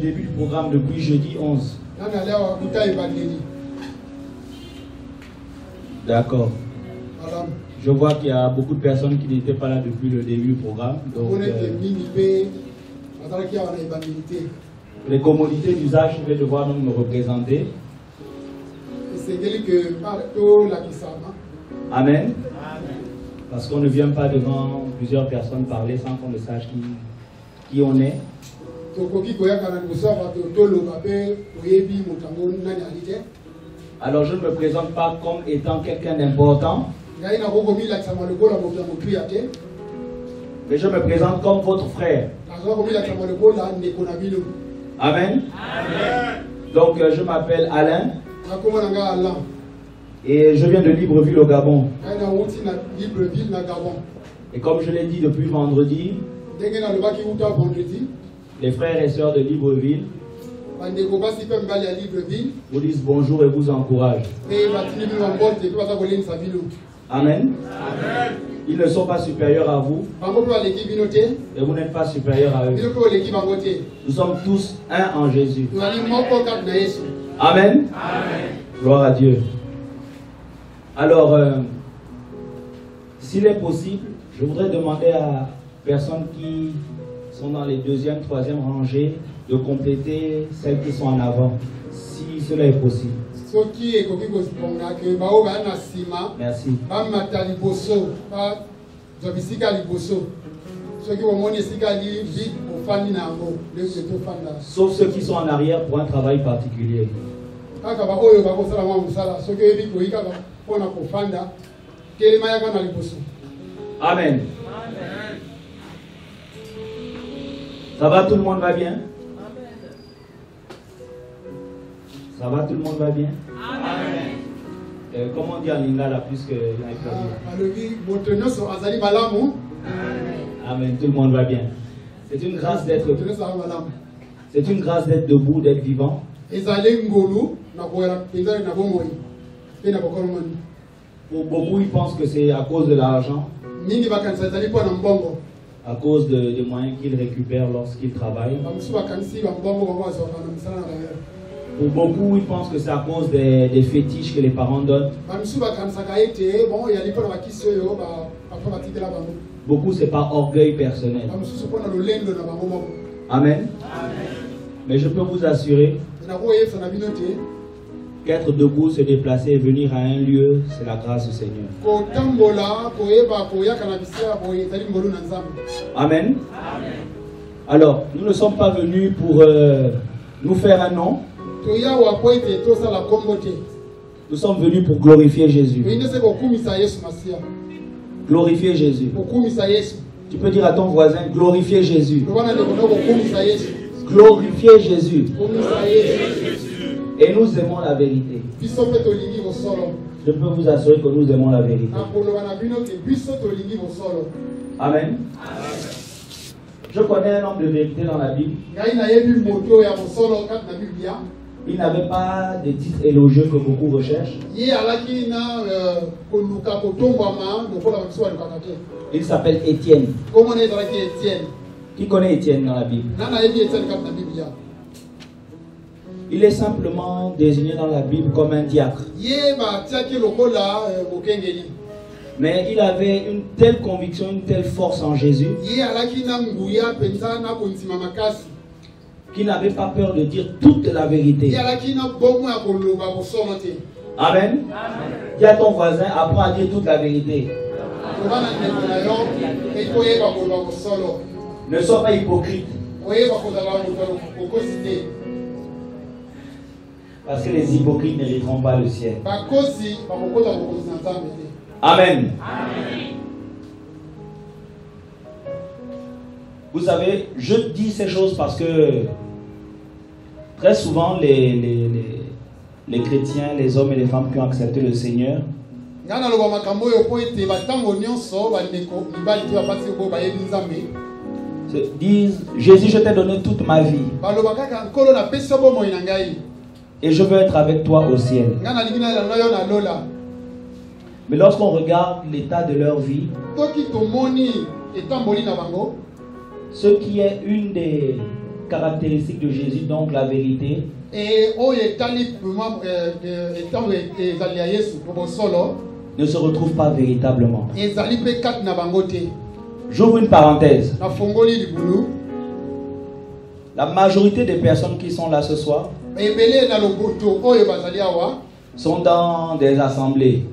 début du programme depuis jeudi 11. nani ali awa kuta ebandeli D'accord. Je vois qu'il y a beaucoup de personnes qui n'étaient pas là depuis le début du programme. Donc, euh, les commodités d'usage, je vais devoir donc me représenter. tolakisama Amen. Parce qu'on ne vient pas devant plusieurs personnes parler sans qu'on ne sache qui, qui on est. Alors je ne me présente pas comme étant quelqu'un d'important, mais je me présente comme votre frère. Amen. Donc euh, je m'appelle Alain. Et je viens de Libreville au gabon. Et comme je l'ai dit depuis vendredi, les frères et sœurs de Libreville vous disent bonjour et vous encouragent. Amen. Ils ne sont pas supérieurs à vous et vous n'êtes pas supérieurs à eux. Nous sommes tous un en Jésus. Amen. Gloire à Dieu. Alors, euh, s'il est possible, je voudrais demander à personnes qui sont dans les deuxième, troisième rangées de compléter celles qui sont en avant, si cela est possible. Merci. Sauf ceux qui sont en arrière pour un travail particulier. kaka baoyo Ça va, tout le monde va bien? Ça va, tout le monde va bien? Euh, comment on dit en lingala puisque il n'y a pas bien? Balobi moto nyonso azali malamu Amen, tout le monde va bien. C'est une grâce d'être c'est une grâce d'être debout, d'être vivant. Pour beaucoup, ils pensent que c'est à cause de l'argent, à cause de- des moyens qu'ils récupèrent lorsqu'ils travaillent. Pour beaucoup, ils pensent que c'est à cause des, des fétiches que les parents donnent. bamisusu bakanisaka ete bon eyali mpo na bakisi oyo ba- papa batitela bango Beaucoup, c'est par orgueil personnel. Amen. Mais je peux vous assurer qu'être debout, se déplacer et venir à un lieu, c'est la grâce du Seigneur. Amen. Alors, nous ne sommes pas venus pour euh, nous faire un nom. Nous sommes venus pour glorifier Jésus. Glorifier Jésus. Tu peux dire à ton voisin, glorifier Jésus. kokumisa yesu Glorifier Jésus. Et nous aimons la vérité. Je peux vous assurer que nous aimons la vérité. Amen. Je connais un homme de vérité dans la Bible. Il n'avait pas des titres élogieux que beaucoup recherchent. na euh, Il s'appelle Étienne. Qui connaît Étienne dans la Bible? Il est simplement désigné dans la Bible comme un diacre. mokengeli Mais il avait une telle conviction, une telle force en Jésus, qu'il n'avait pas peur de dire toute la vérité. Amen. Dis à ton voisin, apprends à dire toute la vérité. Ne sois pas hypocrite. Parce que les hypocrites n'hériteront pas le ciel. te Amen. Vous savez, je dis ces choses parce que très souvent, les, les, les, les chrétiens, les hommes et les femmes qui ont accepté le Seigneur, disent Jésus, je t'ai donné toute ma vie et je veux être avec toi au ciel. Mais lorsqu'on regarde l'état de leur vie, ce qui est une des, caractéristique de Jésus, donc la vérité, e ntango e- ne se retrouve pas véritablement. J'ouvre une parenthèse. La majorité des personnes qui sont là ce soir sont dans des assemblées,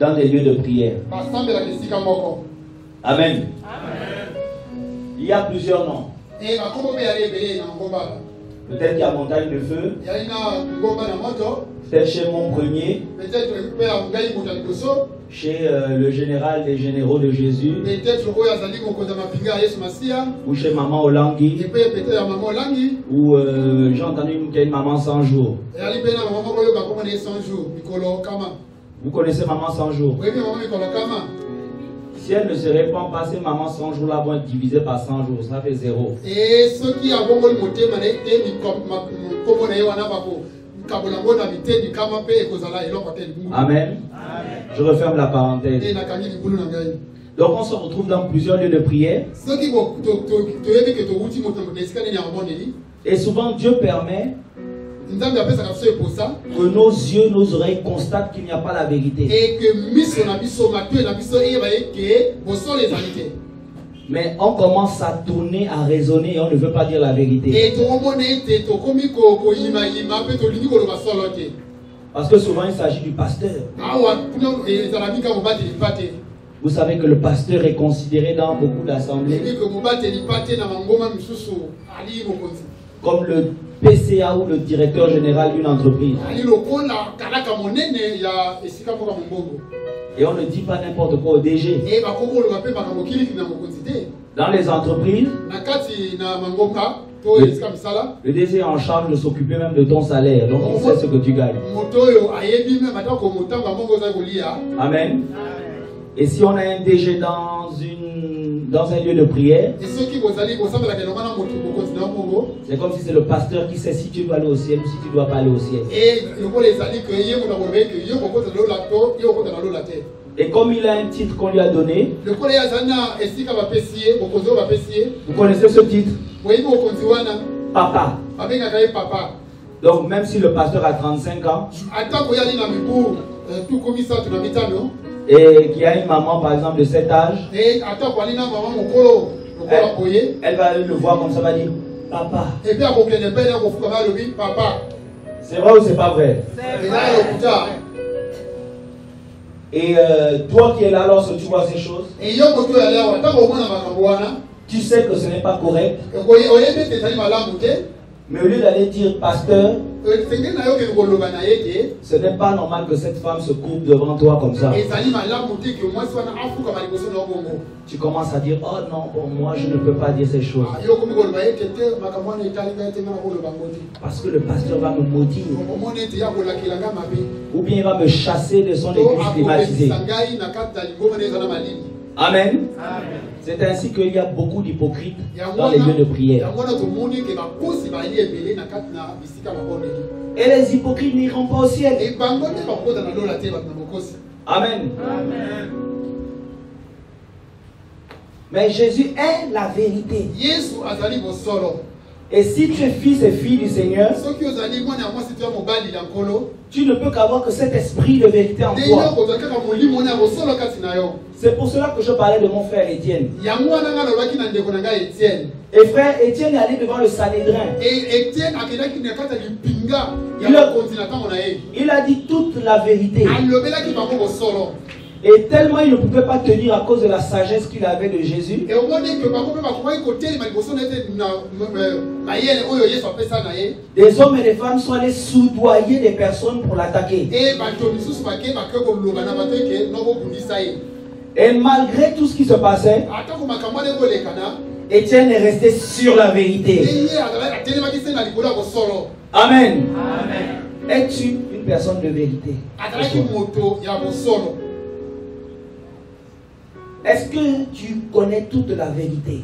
dans des lieux de prière. moko Amen. Il y a plusieurs noms. Peut-être qu'il y a Montagne de Feu, moto. Peut-être chez mon premier, chez euh, le général des généraux de Jésus, ou chez Maman olangi. Ou euh, j'ai entendu qu'il y a une maman 100 jours. eyali mpe na mama moko oyo bakombo na ye 100 jours mikolo kama Vous connaissez Maman 100 jours Si elle ne se répand pas, ces mamans 100 jours là vont être divisées par 100 jours, ça fait zéro. e motema na na ye wana na mpe ekozala eloko te libungu Amen. Je referme la parenthèse. nakangi libulu na ngai Donc on se retrouve dans plusieurs lieux de prière et souvent Dieu permet que nos yeux, nos oreilles constatent qu'il n'y a pas la vérité. e Mais on commence à tourner, à raisonner et on ne veut pas dire la vérité. e Parce que souvent il s'agit du pasteur. te Vous savez que le pasteur est considéré dans beaucoup d'assemblées comme le PCA ou le directeur général d'une entreprise. mombongo Et on ne dit pas n'importe quoi au DG. e na mokonzi te Dans les entreprises, misala le DG est en charge de s'occuper même de ton salaire. Donc il sait ce que tu gagnes. Amen. Et si on a un DG dans, une, dans un lieu de prière, c'est comme si c'est le pasteur qui sait si tu dois aller au ciel ou si tu ne dois pas aller au ciel. Et comme il a un titre qu'on lui a donné, vous connaissez ce titre? Papa. Donc même si le pasteur a 35 ans et qu'il y a une maman par exemple de cet âge, e boye elle va aller le voir comme ça, va dire Papa. C'est vrai ou c'est pas vrai? Et euh, toi qui es là lorsque tu vois ces choses, wana tu sais que ce n'est pas correct, mais au lieu d'aller dire pasteur, te ce n'est pas normal que cette femme se coupe devant toi comme ça. Tu commences à dire Oh non, bon, moi je ne peux pas dire ces choses. Ah, Parce que le pasteur va me maudire. Ou bien il va me chasser de son église climatisée. Amen. C'est ainsi qu'il y a beaucoup d'hypocrites dans les lieux de prière. Et les hypocrites n'iront pas au ciel. Amen. Mais Jésus est la vérité. Et si tu es fils et fille du Seigneur, tu ne peux qu'avoir que cet esprit de vérité en toi. C'est pour cela que je parlais de mon frère Étienne. Et frère Étienne est allé devant le Sanhédrin. Il Il a dit toute la vérité. Et tellement il ne pouvait pas tenir à cause de la sagesse qu'il avait de Jésus, des hommes et des femmes sont allés soudoyer des personnes pour l'attaquer. Et malgré tout ce qui se passait, Étienne est resté sur la vérité. bosolo Amen. Es-tu une personne de vérité? Est-ce que tu connais toute la vérité?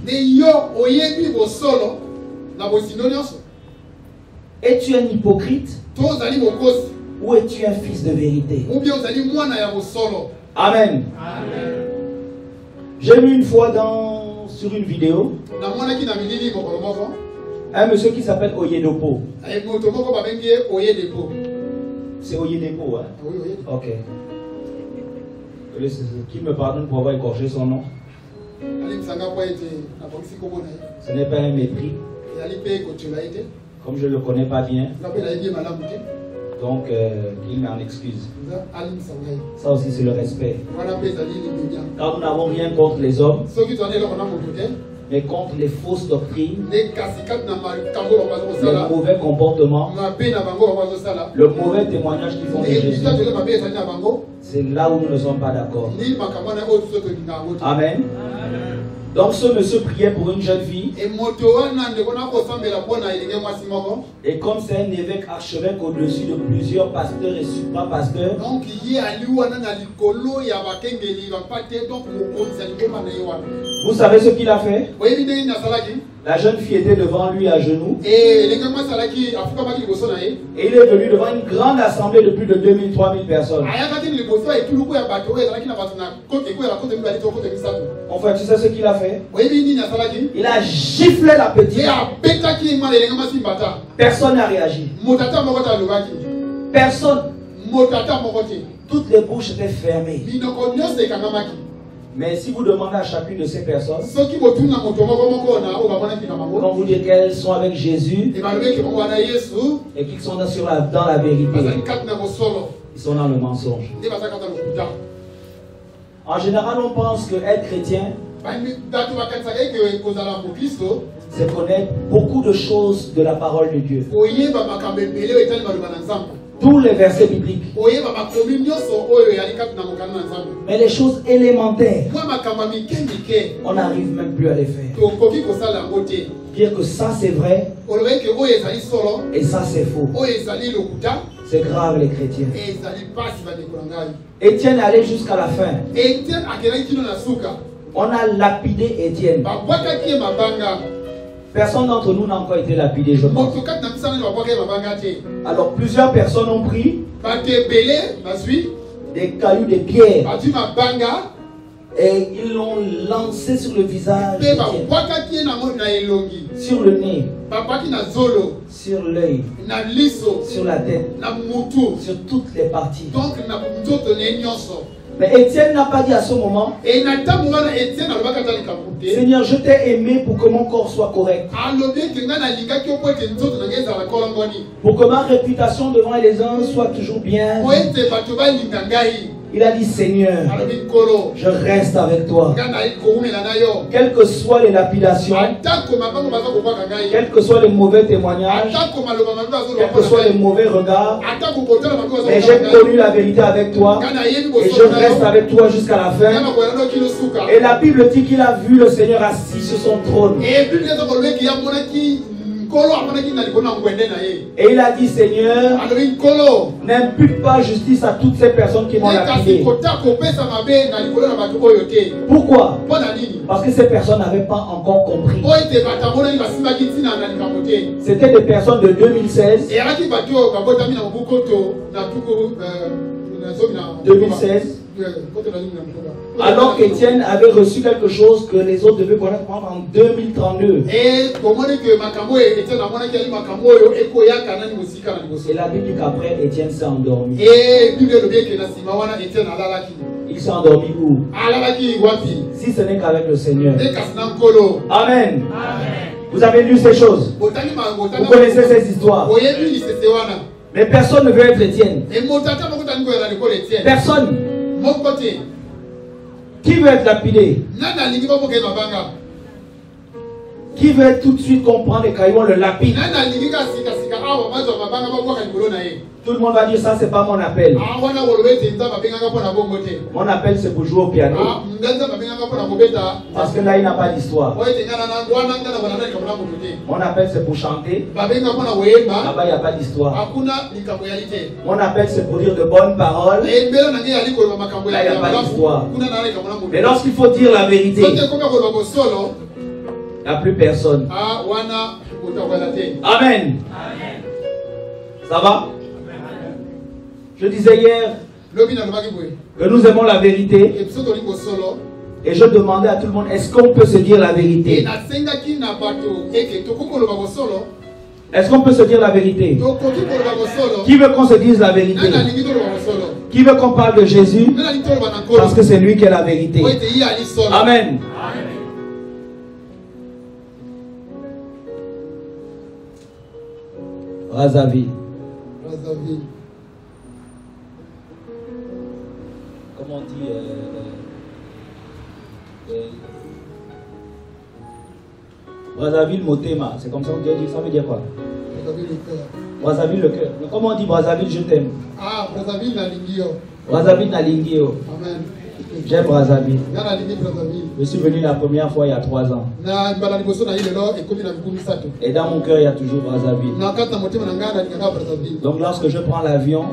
Es-tu un hypocrite? Ou es-tu un fils de vérité? Bosolo Amen. J'ai lu une fois dans sur une vidéo. Un monsieur qui s'appelle Oyedopo. eh, C'est Oyedepo, hein? Oui, oye Depo. Ok. Qui me pardonne pour avoir écorché son nom? Ce n'est pas un mépris, comme je ne le connais pas bien, donc euh, il m'en excuse. Ça aussi, c'est le respect. Car nous n'avons rien contre les hommes, mais contre les fausses doctrines, kosala mauvais bazosala le mauvais témoignage qu'ils font de Jésus. C'est là où nous ne sommes pas d'accord. Amen. Donc ce monsieur priait pour une jeune fille, et comme c'est un évêque archevêque au-dessus de plusieurs pasteurs et supra-pasteurs, donc vous savez ce qu'il a fait? La jeune fille était devant lui à genoux, ye et il est venu devant une grande assemblée de plus de 2000-3000 personnes. ayakaki liboso ya etuluku ya bato oyo ezalaki na bato na kote ekoyela kote mibale to kote misato Enfin, tu sais ce qu'il a fait? Il a giflé la petite. Personne n'a réagi. Personne. Toutes les bouches étaient fermées. Mais si vous demandez à chacune de ces personnes, quand vous dites qu'elles sont avec Jésus et qu'ils sont dans, sur la, dans la vérité, ils sont dans le mensonge. En général, on pense que être chrétien, kozala mokristo c'est connaître beaucoup de choses de la parole de Dieu. Tous les versets bibliques. Mais les choses élémentaires, on n'arrive même plus à les faire. Dire que ça c'est vrai et ça c'est faux. C'est grave les chrétiens. Étienne est allé jusqu'à la fin. On a lapidé Étienne. Personne d'entre nous n'a encore été lapidé, je pense. Alors plusieurs personnes ont pris des cailloux, des pierres bazwi mabanga. Et ils l'ont lancé sur le visage sur le nez, sur l'œil, sur la tête, sur toutes les parties. Mais Étienne n'a pas dit à ce moment, Seigneur, je t'ai aimé pour que mon corps soit correct, kolongoni pour que ma réputation devant les uns soit toujours bien. Il a dit, Seigneur, je reste avec toi. Quelles que soient les lapidations, quels que soient les mauvais témoignages, quels que soient les mauvais regards, mais j'ai connu la vérité avec toi et je reste avec toi jusqu'à la fin. Et la Bible dit qu'il a vu le Seigneur assis sur son trône. Et il a dit, Seigneur, n'impute pas justice à toutes ces personnes qui m'ont lapidé. Pourquoi? Parce que ces personnes n'avaient pas encore compris. C'était des personnes de 2016, eyalaki bato oyo babotami na mobu koto na tuku euh, na zomi na 2016, Alors qu'Étienne avait reçu quelque chose que les autres devaient connaître en 2032. e tomoni ke makambo oyo etienne amonaki ali makambo oyo ekoyaka nani mosika na liboso Et la Bible dit qu'après, Étienne s'est endormi. Il s'est endormi où? Si ce n'est qu'avec le Seigneur. Amen. Vous avez lu ces choses? Vous connaissez ces histoires? Mais personne ne veut être Étienne. Personne. Qui veut être lapidé? Qui veut tout de suite comprendre on le lapide Tout le monde va dire ça, c'est pas mon appel. Ah, Mon appel, c'est pour jouer au piano. Ah, Parce que là, il n'a pas d'histoire. Mon appel, c'est pour chanter. Là-bas, il n'y a pas d'histoire. Mon appel, c'est pour dire de bonnes paroles. makambo Là, y a pas d'histoire. Mais lorsqu'il faut dire la vérité, il n'y a plus personne. ah, Amen. Ça va? Je disais hier que nous aimons la vérité. Et je demandais à tout le monde, est-ce qu'on peut se dire la vérité? Est-ce qu'on peut se dire la vérité? Qui veut qu'on se dise la vérité? Qui veut qu'on parle de Jésus? Parce que c'est lui qui est la vérité. Amen. Brazzaville. Brazzaville. On dit euh, euh, euh, Brazzaville Motema, c'est comme ça qu'on dit, ça veut dire quoi? Brazzaville le cœur. Brazzaville le cœur. Mais Comment on dit Brazzaville je t'aime? Ah brazzaville nalingi yo Brazzaville Nalingio. amen J'aime Brazzaville. Je suis venu la première fois il y a trois ans. Et dans mon cœur, il y a toujours Brazzaville. Donc lorsque je prends l'avion,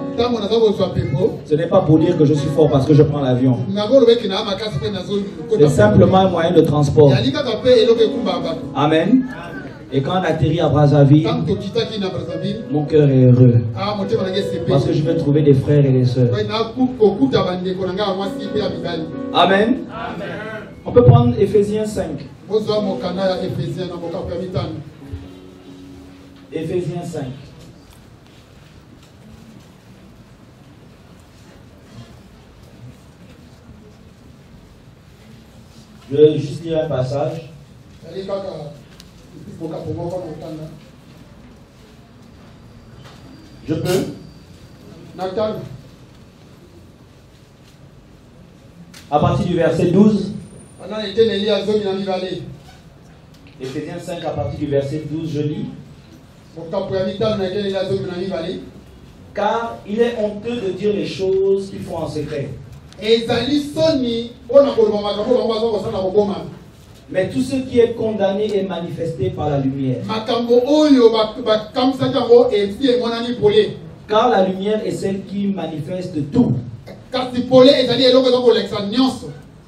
ce n'est pas pour dire que je suis fort parce que je prends l'avion. C'est simplement un moyen de transport. Amen. Et quand on atterrit à Brazzaville, mon cœur est heureux. ah Parce que je vais trouver des frères et des sœurs. Amen. On peut prendre Ephésiens 5. bozwa mokanda ya efésien na mokapo ya mitano Ephésiens 5. Je vais juste lire un passage. Je peux na tano À partir du verset 12. wana na eteneli ya zomi na mibale Ephésiens 5 à partir du verset 12, je lis. Car il est honteux de dire les choses qu'il faut en secret. Mais tout ce qui est condamné est manifesté par la lumière. Car la lumière est celle qui manifeste tout.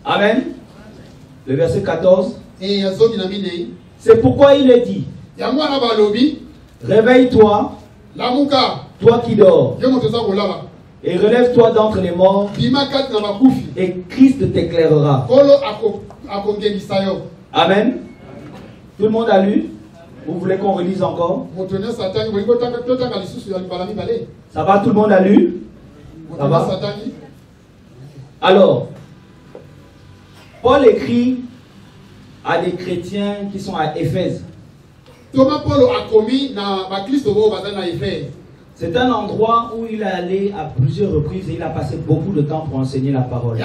Amen. Le verset 14. e ya zomi na minei C'est pourquoi il est dit, réveille-toi, toi qui dors, et relève-toi d'entre les morts, et Christ t'éclairera. Amen. Tout le monde a lu? Vous voulez qu'on relise encore? Ça va, tout le monde a lu? Ça va? Alors, Paul écrit à des chrétiens qui sont à Éphèse. toma polo akomi na bakristo oyo baza na efese C'est un endroit où il est allé à plusieurs reprises et il a passé beaucoup de temps pour enseigner la parole.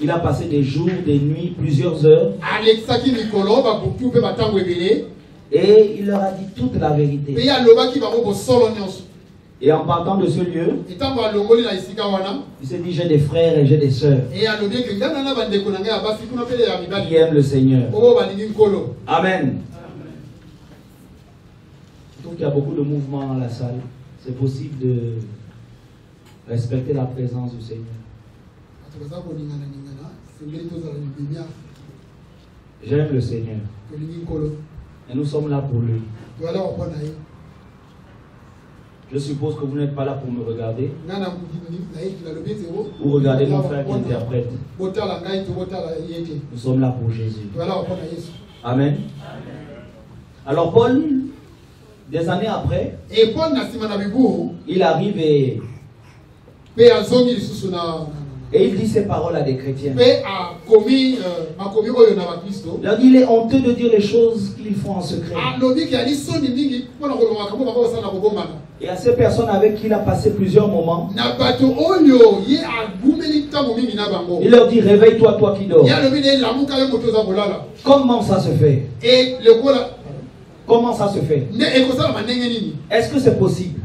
Il a passé des jours, des nuits, plusieurs heures et il leur a dit toute la vérité. Et en partant de ce lieu, il s'est dit j'ai des frères et j'ai des sœurs qui aiment le Seigneur. Amen. Qu'il y a beaucoup de mouvements dans la salle. C'est possible de respecter la présence du Seigneur. J'aime le Seigneur. Et nous sommes là pour lui. Je suppose que vous n'êtes pas là pour me regarder ou regarder mon frère qui interprète. Nous sommes là pour Jésus. Amen. Alors Paul, des années après, il arrive et, il dit ces paroles à des chrétiens. euh, Il leur dit, il est honteux de dire les choses qu'il faut en secret. Et à ces personnes avec qui il a passé plusieurs moments, il leur dit, réveille-toi toi qui dors. Comment ça se fait? Comment ça se fait? Est-ce que c'est possible?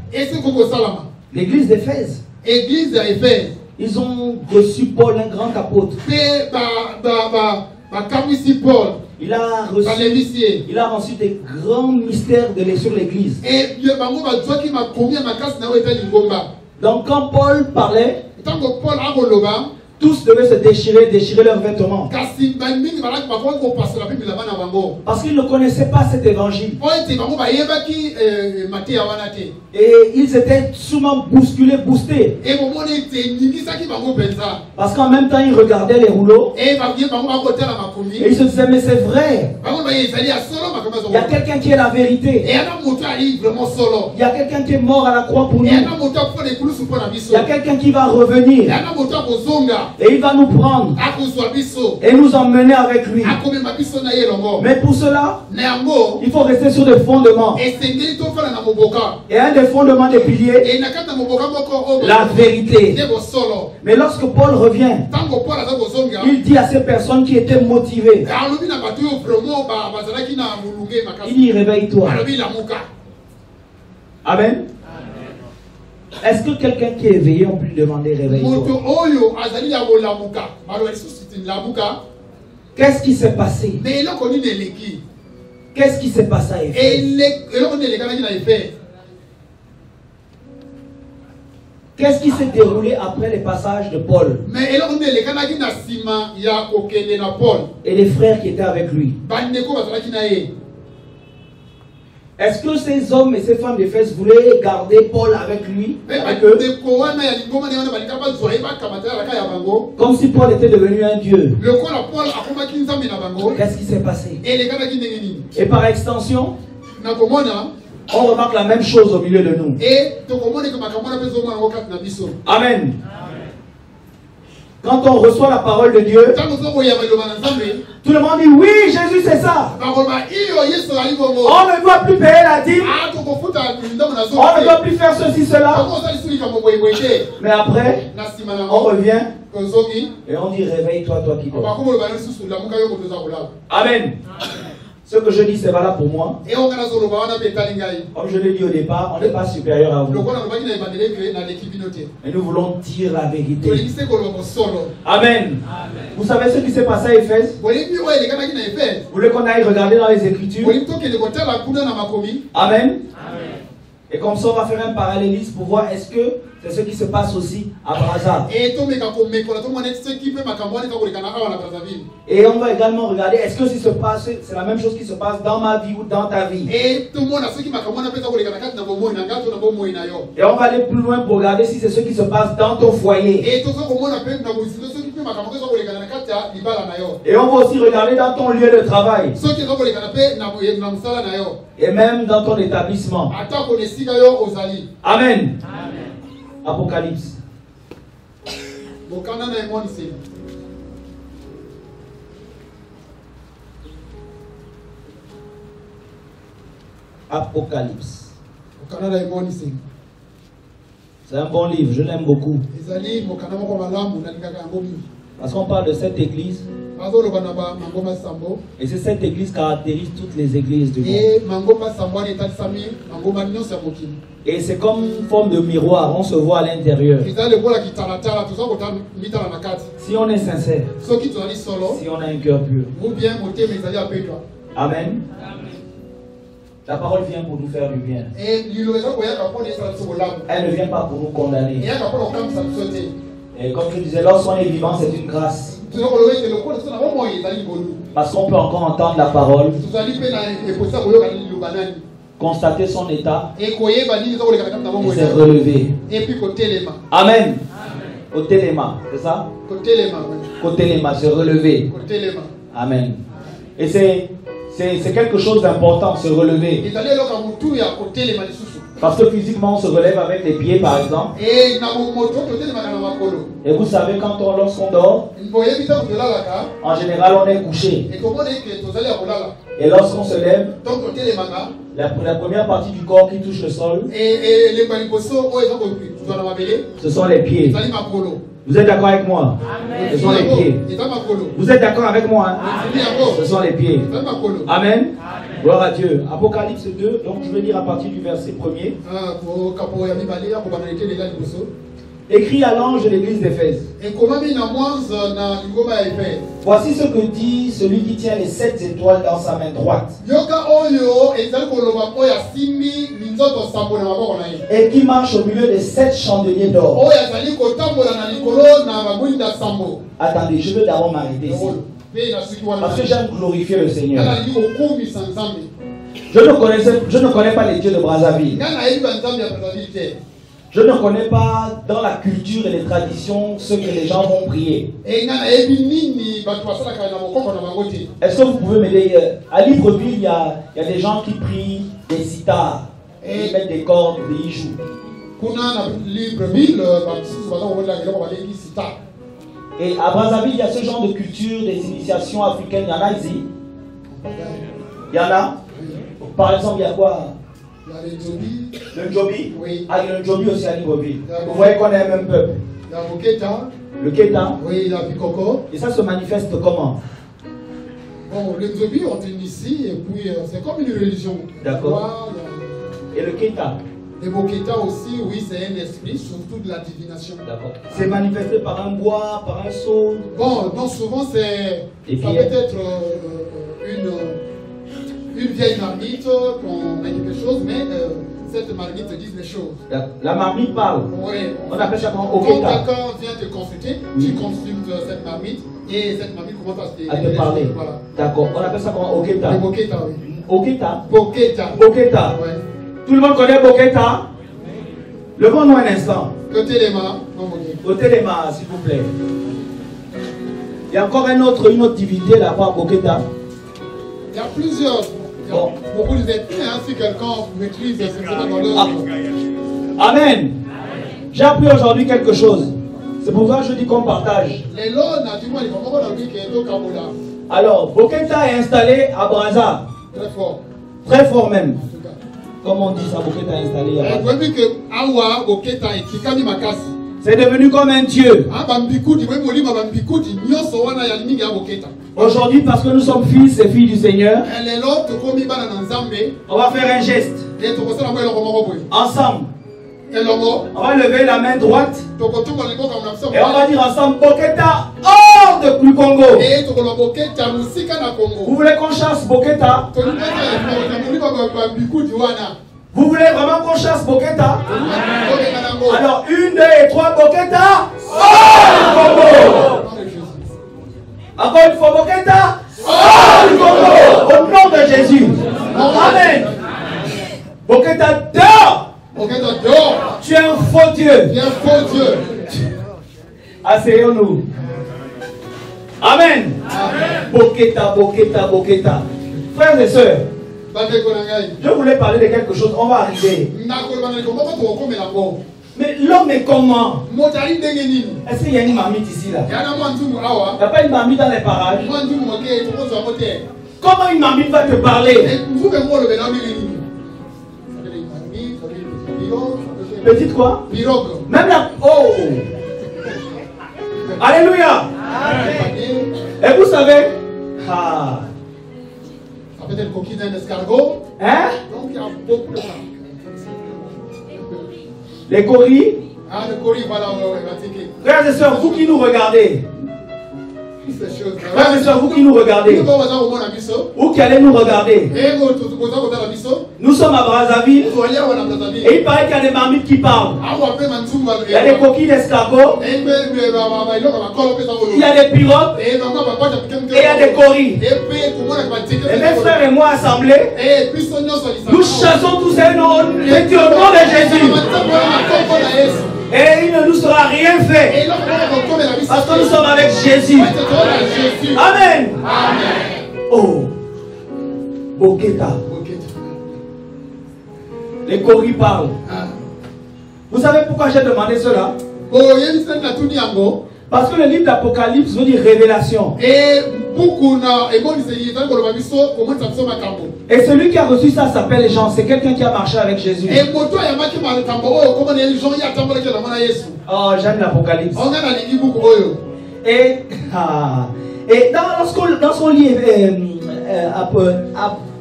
L'église d'Éphèse, église ils ont reçu Paul, un grand apôtre. Il a reçu, il a reçu des grands mystères de, sur l'église. Donc quand Paul parlait, tous devaient se déchirer, déchirer leurs vêtements. Parce qu'ils ne connaissaient pas cet évangile. te Et ils étaient souvent bousculés, boostés. Parce qu'en même temps, ils regardaient les rouleaux et ils se disaient, mais c'est vrai, il y a quelqu'un qui est la vérité. Il y a quelqu'un qui est mort à la croix pour nous. Il y a quelqu'un qui va revenir et il va nous prendre et nous emmener avec lui. Mais pour cela, il faut rester sur des fondements. Et un des fondements des piliers, oyo la vérité. Mais lorsque Paul revient, il dit à ces personnes qui étaient motivées, il dit, réveille-toi. Amen. Est-ce que quelqu'un qui est éveillé, on peut lui demander lamuka Qu'est-ce qui s'est passé? Qu'est-ce qui s'est passé à Éphèse? Qu'est-ce qui s'est déroulé après les passages de paul? Et les frères qui étaient avec lui bandeko bazalaki na ye Est-ce que ces hommes et ces femmes d'Éphèse voulaient garder Paul avec lui avec Comme si Paul était devenu un dieu Qu'est-ce qui s'est passé Et par extension, on remarque la même chose au milieu de nous. e Amen. Quand on reçoit la parole de Dieu, tout le monde dit oui, Jésus c'est ça. On ne doit plus payer la dîme, Ah, on ne doit plus faire ceci, cela. Mais après, on revient. Et on dit réveille-toi, toi qui dors. yo kotoza kolala Amen. Ce que je dis, c'est valable pour moi. Comme je l'ai dit au départ, on n'est pas supérieur à vous. Mais nous voulons dire la vérité. Amen. Vous savez ce qui s'est passé à Éphèse? Vous voulez qu'on aille regarder dans les Écritures? Makomi Amen. Et comme ça, on va faire un parallélisme pour voir est-ce que c'est ce qui se passe aussi à brazzaville Et on va également regarder est-ce que ce qui se passe, c'est la même chose qui se passe dans ma vie ou dans ta vie? Et on va aller plus loin pour regarder si c'est ce qui se passe dans ton foyer. Et on va aussi regarder dans ton lieu de travail et même dans ton établissement. Amen. Apocalypse. Apocalypse. C'est un bon livre, je l'aime beaucoup. Parce qu'on parle de cette église et c'est cette église caractérise toutes les églises du monde. Et c'est comme une forme de miroir, on se voit à l'intérieur. Si on est sincère, si on a un cœur pur. Amen. La parole vient pour nous faire du bien. Elle ne vient pas pour nous condamner. Et comme je disais, lorsqu'on est vivant, c'est une grâce. Parce qu'on peut encore entendre la parole, constater son état et se relever. Amen. Au téléma, c'est ça? Au téléma, se relever. Amen. Et c'est quelque chose d'important, se relever. Parce que physiquement, on se relève avec les pieds, par exemple. Et vous savez, quand on, lorsqu'on dort, en général, on est couché. Et lorsqu'on se lève, totelemaka la, la première partie du corps qui touche le sol, mabele ce sont les pieds. Vous êtes d'accord avec moi? Ce sont les pieds. Vous êtes d'accord avec moi hein? Yango Ce sont les pieds. Amen. Gloire à Dieu. Apocalypse 2, donc je vais lire à partir du verset 1er. Écrit à l'ange de l'église d'Éphèse. Voici ce que dit celui qui tient les sept étoiles dans sa main droite et qui marche au milieu des sept chandeliers d'or. Attendez, je veux d'abord m'arrêter ici. Parce que j'aime glorifier le Seigneur. Je ne, connaissais, je ne connais pas les dieux de Brazzaville. Je ne connais pas dans la culture et les traditions ce que les gens vont prier. Est-ce que vous pouvez m'aider euh, À Libreville, il y a, il y a des gens qui prient des sitars. Et ils mettent des cordes, et ils jouent. sita Et à Brazzaville, il y a ce genre de culture, des initiations africaines. Il y en a ici? Il y en a? Par exemple, il y a quoi? Le Djobi Oui. Ah, il y a le Djobi aussi à Libreville. Vous voyez qu'on est un même peuple. ya boketa Le Kéta. oui la bikoko Et ça se manifeste comment? Bon les nzobi on initie et puis euh, c'est comme une religion D'accord. Et le Kéta Les Boketa aussi, oui, c'est un esprit, surtout de la divination. D'accord. C'est manifesté par un bois, par un seau. Bon, donc souvent, c'est, ça peut être euh, une vieille marmite qu'on met quelque chose, mais euh, cette marmite dit les choses. La, la marmite parle. Oui. On appelle ça comment? Quand quelqu'un vient te consulter, Oui. tu consultes cette marmite et cette marmite commence à te, À te parler. Voilà. D'accord. On appelle ça comment? Oketa. Les Boketa, oui. Oketa. Boketa. Boketa. Ouais. Tout le monde connaît Boketa? Levons-nous un instant. Côté les mains. Ôtez les mains, s'il vous plaît. Il y a encore un autre, une autre divinité là-bas, Boketa. Il y a plusieurs. Bon. beaucoup hein, si quelqu'un maîtrise. Ah. Amen. J'ai appris aujourd'hui quelque chose. C'est pour ça que je dis qu'on partage. Alors, Boketa est installé à Brazza. très fort Très fort même. Comme on dit ça, Boketa est installé à Eh, C'est devenu comme un dieu. a bambikudi boyebi molima bambikudi nyonso wana ya mingi ya boketa Aujourd'hui, parce que nous sommes fils et filles du Seigneur, Eh, on va faire un geste. e boye. Ensemble. On va lever la main droite. Et on va dire ensemble Boketa hors de du Congo. e mosika na Vous voulez qu'on chasse Boketa? Vous voulez vraiment qu'on chasse Boketa Alors, une, deux et trois, Boketa hors du Congo. Encore une fois, Boketa hors du Congo. Au nom de Jésus. Amen. Boketa dehors. boketa dehors Tu es un faux Dieu. bien faux dieu Asseyons-nous. Amen. Boketa, Boketa, Boketa. Frères et sœurs, je voulais parler de quelque chose. On va arriver. Mais l'homme est comment? Est-ce qu'il y a une marmite ici là? Il n'y a pas une marmite dans les parages? Comment une marmite va te parler? Eh, nini? Petite quoi? Même la. Oh! Alléluia! Et vous savez? Ah peut être coquille d'un escargot Hein? Donc il y a beaucoup de ça Les coris? Ah le colis voilà ouais fatigué Frères et sœurs, vous qui nous regardez Frères et vous qui nous regardez Ou qui allez nous regarder Nous sommes à Brazzaville et il paraît qu'il y a des marmites qui parlent. Il y a des coquilles d'escargot, il y a des pirogues et il y a des coris. Et mes frères et moi assemblés, nous chassons tous ces noms au nom de Jésus. Et il ne nous sera rien fait. Parce que nous sommes avec Jésus. Amen. Oh, Boketa, les coris parlent. Vous savez pourquoi j'ai demandé cela? Yango Parce que le livre d'Apocalypse veut dire révélation. Et celui qui a reçu ça s'appelle Jean. C'est quelqu'un qui a marché avec Jésus. Oh, j'aime l'Apocalypse. Et, ah, et dans, lorsqu'on lorsqu'on lit euh, euh, Apo-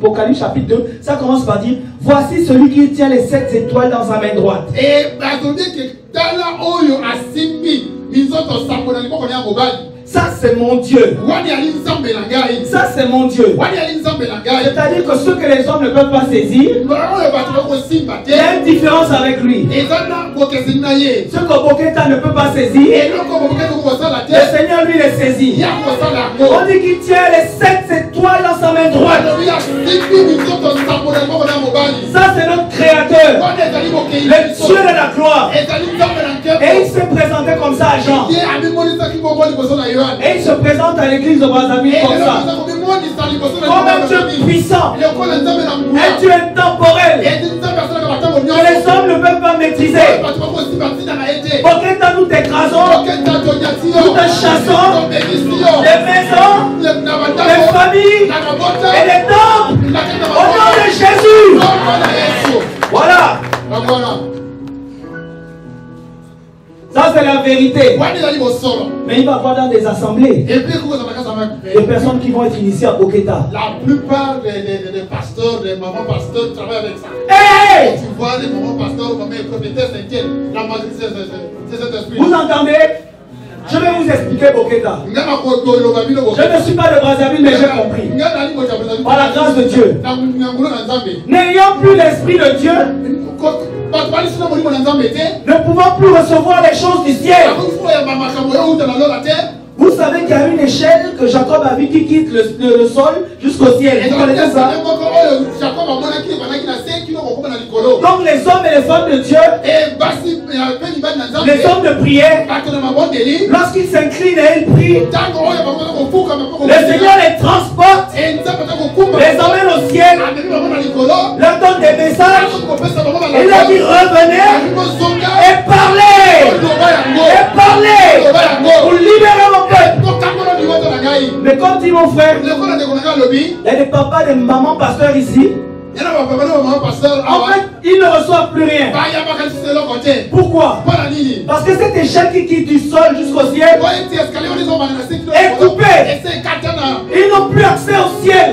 Apocalypse chapitre 2, ça commence par dire Voici celui qui tient les sept étoiles dans sa main droite. e bazobie ke tala oyo asimbi minzoto sambo na liboko na ya mobali Ça, c'est mon Dieu. Ça, c'est mon Dieu. C'est-à-dire que ce que les hommes ne peuvent pas saisir, il y a une différence avec lui. Ce que Boketa ne peut pas saisir, le Seigneur lui les saisit. On dit qu'il tient les sept étoiles dans sa main droite. Ça, c'est notre Créateur, le Dieu de la gloire. Et il s'est présenté comme ça à Jean. Et il se présente à l'église de Brazzaville comme ça. Comme un Dieu puissant, un Dieu intemporel, que les hommes ne peuvent pas maîtriser. te Boketa, nous t'écrasons okenda tonyati yo Tout un chasson. tobekisi yo les maisons, les familles. Et les temples. Au nom de Jésus. Voilà, bangwana ça c'est la vérité. Mais il va y avoir dans des assemblées des personnes qui vont être initiées à Boketa. la plupart des, des, des, des pasteurs, des mamans pasteurs travaillent avec ça. Hey, Tu vois les mamans pasteurs, maman prophétesse inquiète, la majorité c'est cet esprit. Vous entendez? Je vais vous expliquer Boketa. Je ne suis pas de Brazzaville, mais j'ai compris. Par la grâce de Dieu. N'ayant plus l'Esprit de Dieu, ne pouvant plus recevoir les choses du ciel. Vous savez qu'il y a une échelle que Jacob a vu qui quitte le, le- le sol jusqu'au ciel. Vous connaissez ça? Donc les hommes et les femmes de Dieu, e eh, na les hommes de prière, lorsqu'ils s'inclinent et ils prient, le Seigneur les transporte, les emmène au ciel, leur donne des messages et leur dit revenez et parlez, et parlez. pour libérer mon peuple. Mais comme dit mon frère, il y a des papas, des mamans pasteurs ici, en awa fait, ils ne reçoivent plus rien. te Pourquoi? Parce que cette échelle qui quitte du sol jusqu'au ciel, Et coupé. ekatana ils n'ont plus accès au ciel.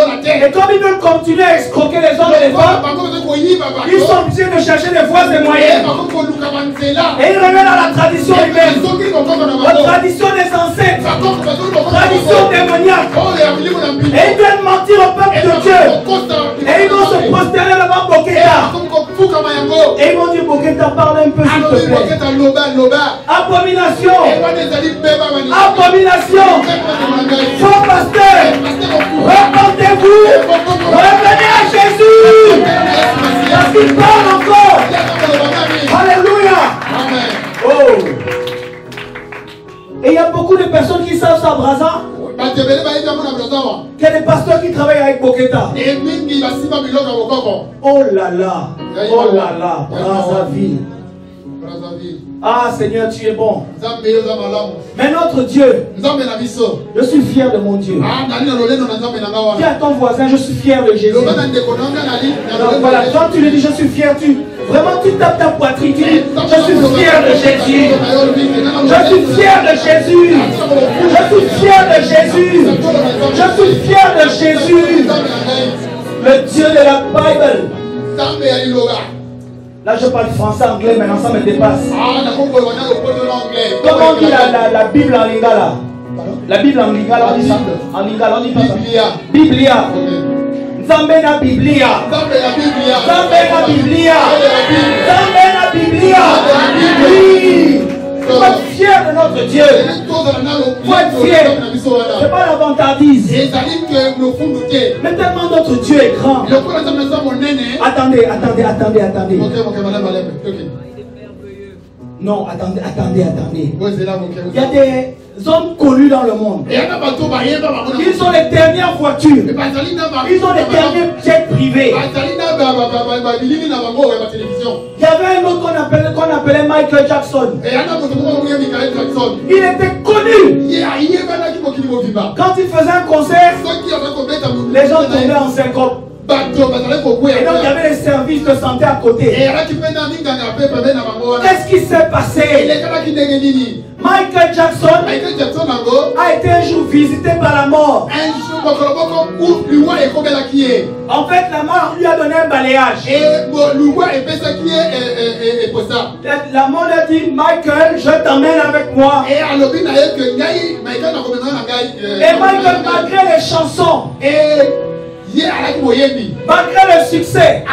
Et comme ils veulent continuer à escroquer les hommes et les femmes, ils sont obligés de chercher des voies et moyens. Et ils reviennent à la tradition humaine, la tradition des ancêtres, na tradition démoniaque. mbino Et ils viennent mentir au peuple de Dieu. Et ils vont se prosterner devant Boketa. Et ils vont dire Boketa, parle un peu s'il te plaît. Abomination, bani abomination, revenez à Jésus. Parce qu'il parle encore. Alléluia. Oh. Et il y a beaucoup de personnes qui savent ça, Braza. y a des pasteurs qui travaillent avec Boketa. Oh là là, oh là là, Brazzaville. Ah Seigneur, tu es bon. Mais notre Dieu, je suis fier de mon Dieu. Ah, Dis à ton voisin, je suis fier de Jésus. Donc voilà, quand tu lui dis je suis fier, tu vraiment tu tapes ta poitrine, tu dis je suis fier de Jésus. Je suis fier de Jésus. Je suis fier de Jésus. Je suis fier de Jésus. Le Dieu de la Bible. Là je parle français, anglais, maintenant ça me dépasse. Ah, na na Comment on dit la, la, la Bible en lingala? La Bible en lingala, on dit ça? En lingala, on dit pas ça? biblia. Nzambe na Biblia. nzambe ya biblia Nzambe na Biblia. Nzambe na Biblia. Faut être fier de notre Dieu. Faut être fier. C'est pas la vantardise. Mais tellement notre Dieu est grand. Attendez, attendez, attendez, attendez. Non, attendez, attendez, attendez. Il y a des hommes connus dans le monde. na Ils ont les dernières voitures. Ils ont les derniers jets privés. bazali na ba- ba- ba- ba- babilimi na bango ya batelevizio Il y avait un autre qu'on appelait, qu'on appelait Michael Jackson. Il était connu. Quand il faisait un concert, les gens tombaient en syncope. Et donc il y avait les services de santé à côté. wana Qu'est-ce qui s'est passé? Michael Jackson michael jackson a été un jour visité par la mort. En fait, la mort lui a donné un balayage. e bo- liwa epesaki ye e- e- e- eposa La, la mort lui a dit, Michael, je t'emmène avec moi. eh, Et Michael, malgré les chansons, e moyebi malgré le succès,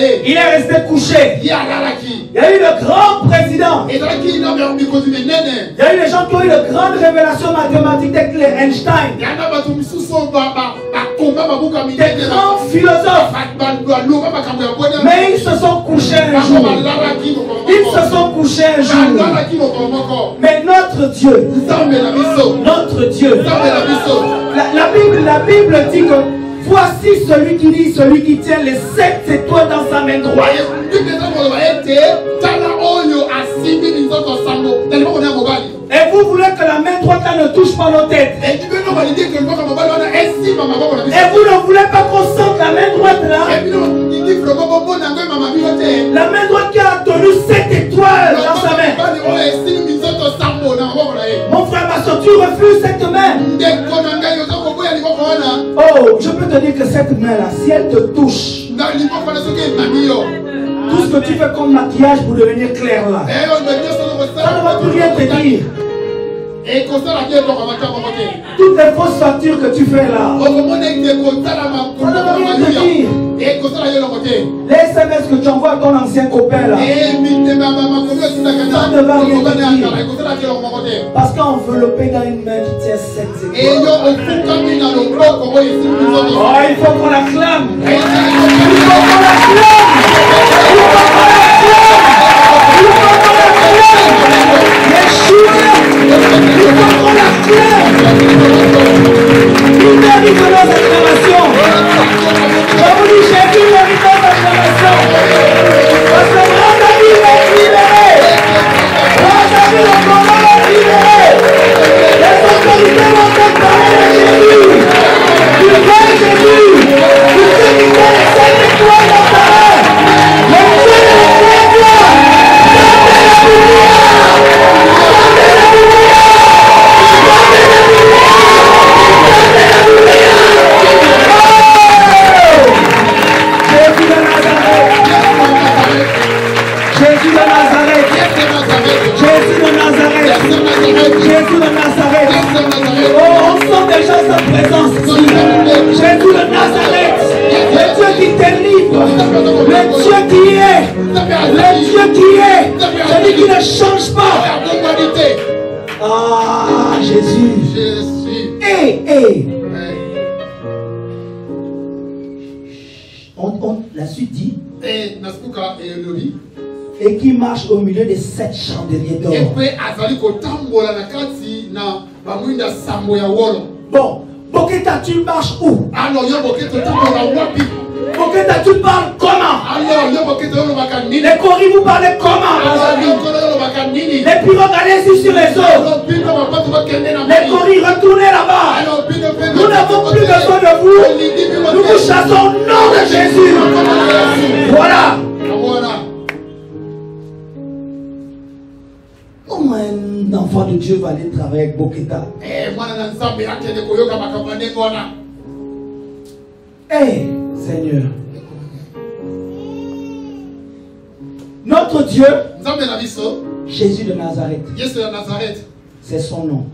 eh, il est resté couché. Il y a eu le grand président. Il y a eu des gens qui ont eu de grandes révélations mathématiques tels que les Einstein, des grands philosophes. Mais ils se sont couchés un jour. Ils se sont couchés un jour. Mais notre Dieu, notre Dieu, la Bible, la Bible dit que voici celui qui dit, celui qui tient les sept étoiles dans sa main droite. Et vous voulez que la main droite là ne touche pas nos têtes. Et vous ne voulez pas qu'on sente la main droite là. La main droite qui a tenu sept étoiles dans sa main. Mon frère, ma soeur, tu refuses cette main. Oh, je peux te dire que cette main-là, si elle te touche, tout ce que tu fais comme maquillage pour devenir clair là, nyonso ça ne va plus rien te dire. Toutes les fausses factures que tu fais là, dire. ekosala yo eloko te les SMS que tu envoies à ton ancien copain là, Ça ne va rien dire. parce qu'enveloppé dans une main qui tient sept eyo étoiles. ofukami na loboko oyo esimbi nzoto Oh, il faut qu'on l'acclame. Il faut qu'on l'acclame. Il faut qu'on l'acclame. Il faut qu'on l'acclame. Yeshua, il faut qu'on l'acclame. Il mérite nos acclamations. Jésus mérite nos acclamations. Parce que est libéré. Grand David, le combat est libéré. Les autorités vont te parler de Jésus. On, on- la suite dit. Et qui marche au milieu des sept chandeliers d'or. Bon, Boketa, tu marches où? Alors yo son nom.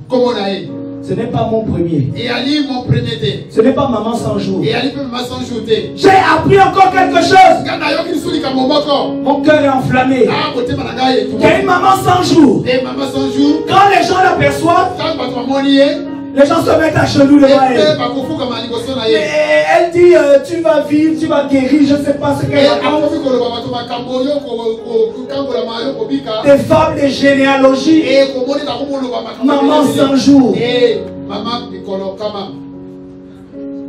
ye Ce n'est pas mon premier. eyali mo premier te Ce n'est pas maman sans jour. eyali mpe mama sans jour te J'ai appris encore quelque chose. Mon cœur est enflammé. ah Il y a une maman sans jour. e mama sans jour Quand les gens l'aperçoivent, les gens se mettent à genoux devant elle. Elle dit euh, Tu vas vivre, tu vas guérir, je ne sais pas ce qu'elle kobika Des femmes de généalogie. Maman sans jour. e mama mikolo kama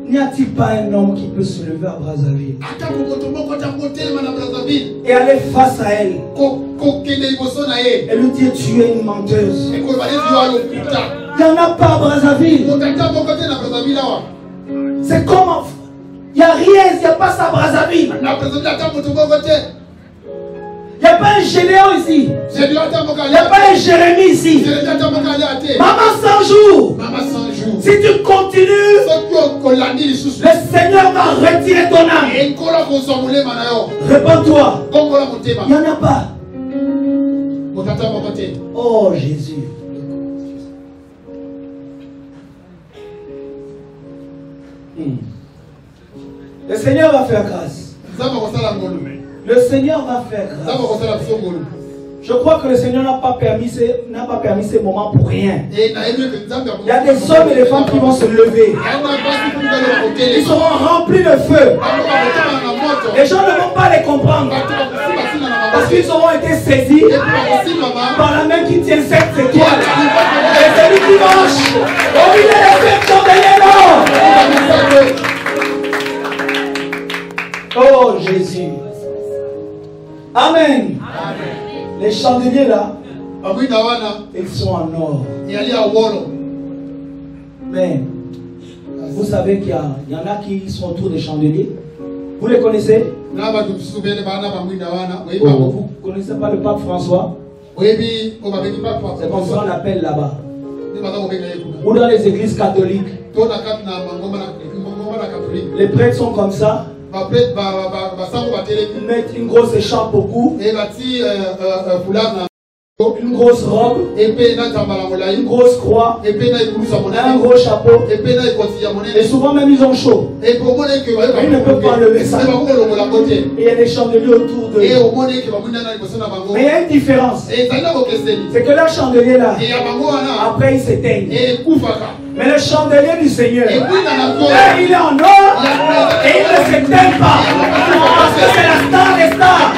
N'y a-t-il pas un homme qui peut se lever à Brazzaville et aller face à elle et lui dire Tu es une menteuse? Il n'y en a pas à Brazzaville. C'est comme. Il n'y a rien, il n'y a pas ça à Brazzaville. Il n'y a pas un Généon ici. Il n'y a pas un Jérémie ici. Maman 100 jours. Si tu continues, le Seigneur va retirer ton âme. Réponds-toi. Il n'y en a pas. Oh Jésus. Hmm. Le Seigneur va faire grâce. Le Seigneur va faire grâce. Je crois que le Seigneur n'a pas permis ces, n'a pas permis ces moments pour rien. Il y a des hommes et des femmes qui vont se lever. Ils seront remplis de feu. Les gens ne vont pas les comprendre parce qu'ils auront été saisis par la main qui tient cette étoile. Et celui qui marche au milieu des feux. Oh Jésus. Amen. Les chandeliers là, ils sont en or. Mais vous savez qu'il y, y, en a qui sont autour des chandeliers. Vous les connaissez? Oh, vous ne connaissez pas le pape François? C'est comme ça qu'on appelle là-bas. Ou dans les églises catholiques. Les prêtres sont comme ça. Mettre une grosse écharpe au cou. Une grosse robe. Une grosse croix. Un gros chapeau. Et souvent même ils ont chaud. Et Ils ne peuvent pas lever ça. Et il y a des chandeliers autour d'eux. Mais il y a une différence. C'est que le chandelier là, après ils s'éteignent. Mais le chandelier du Seigneur, là, il est en or et il ne s'éteint pas. Parce que c'est la star des stars.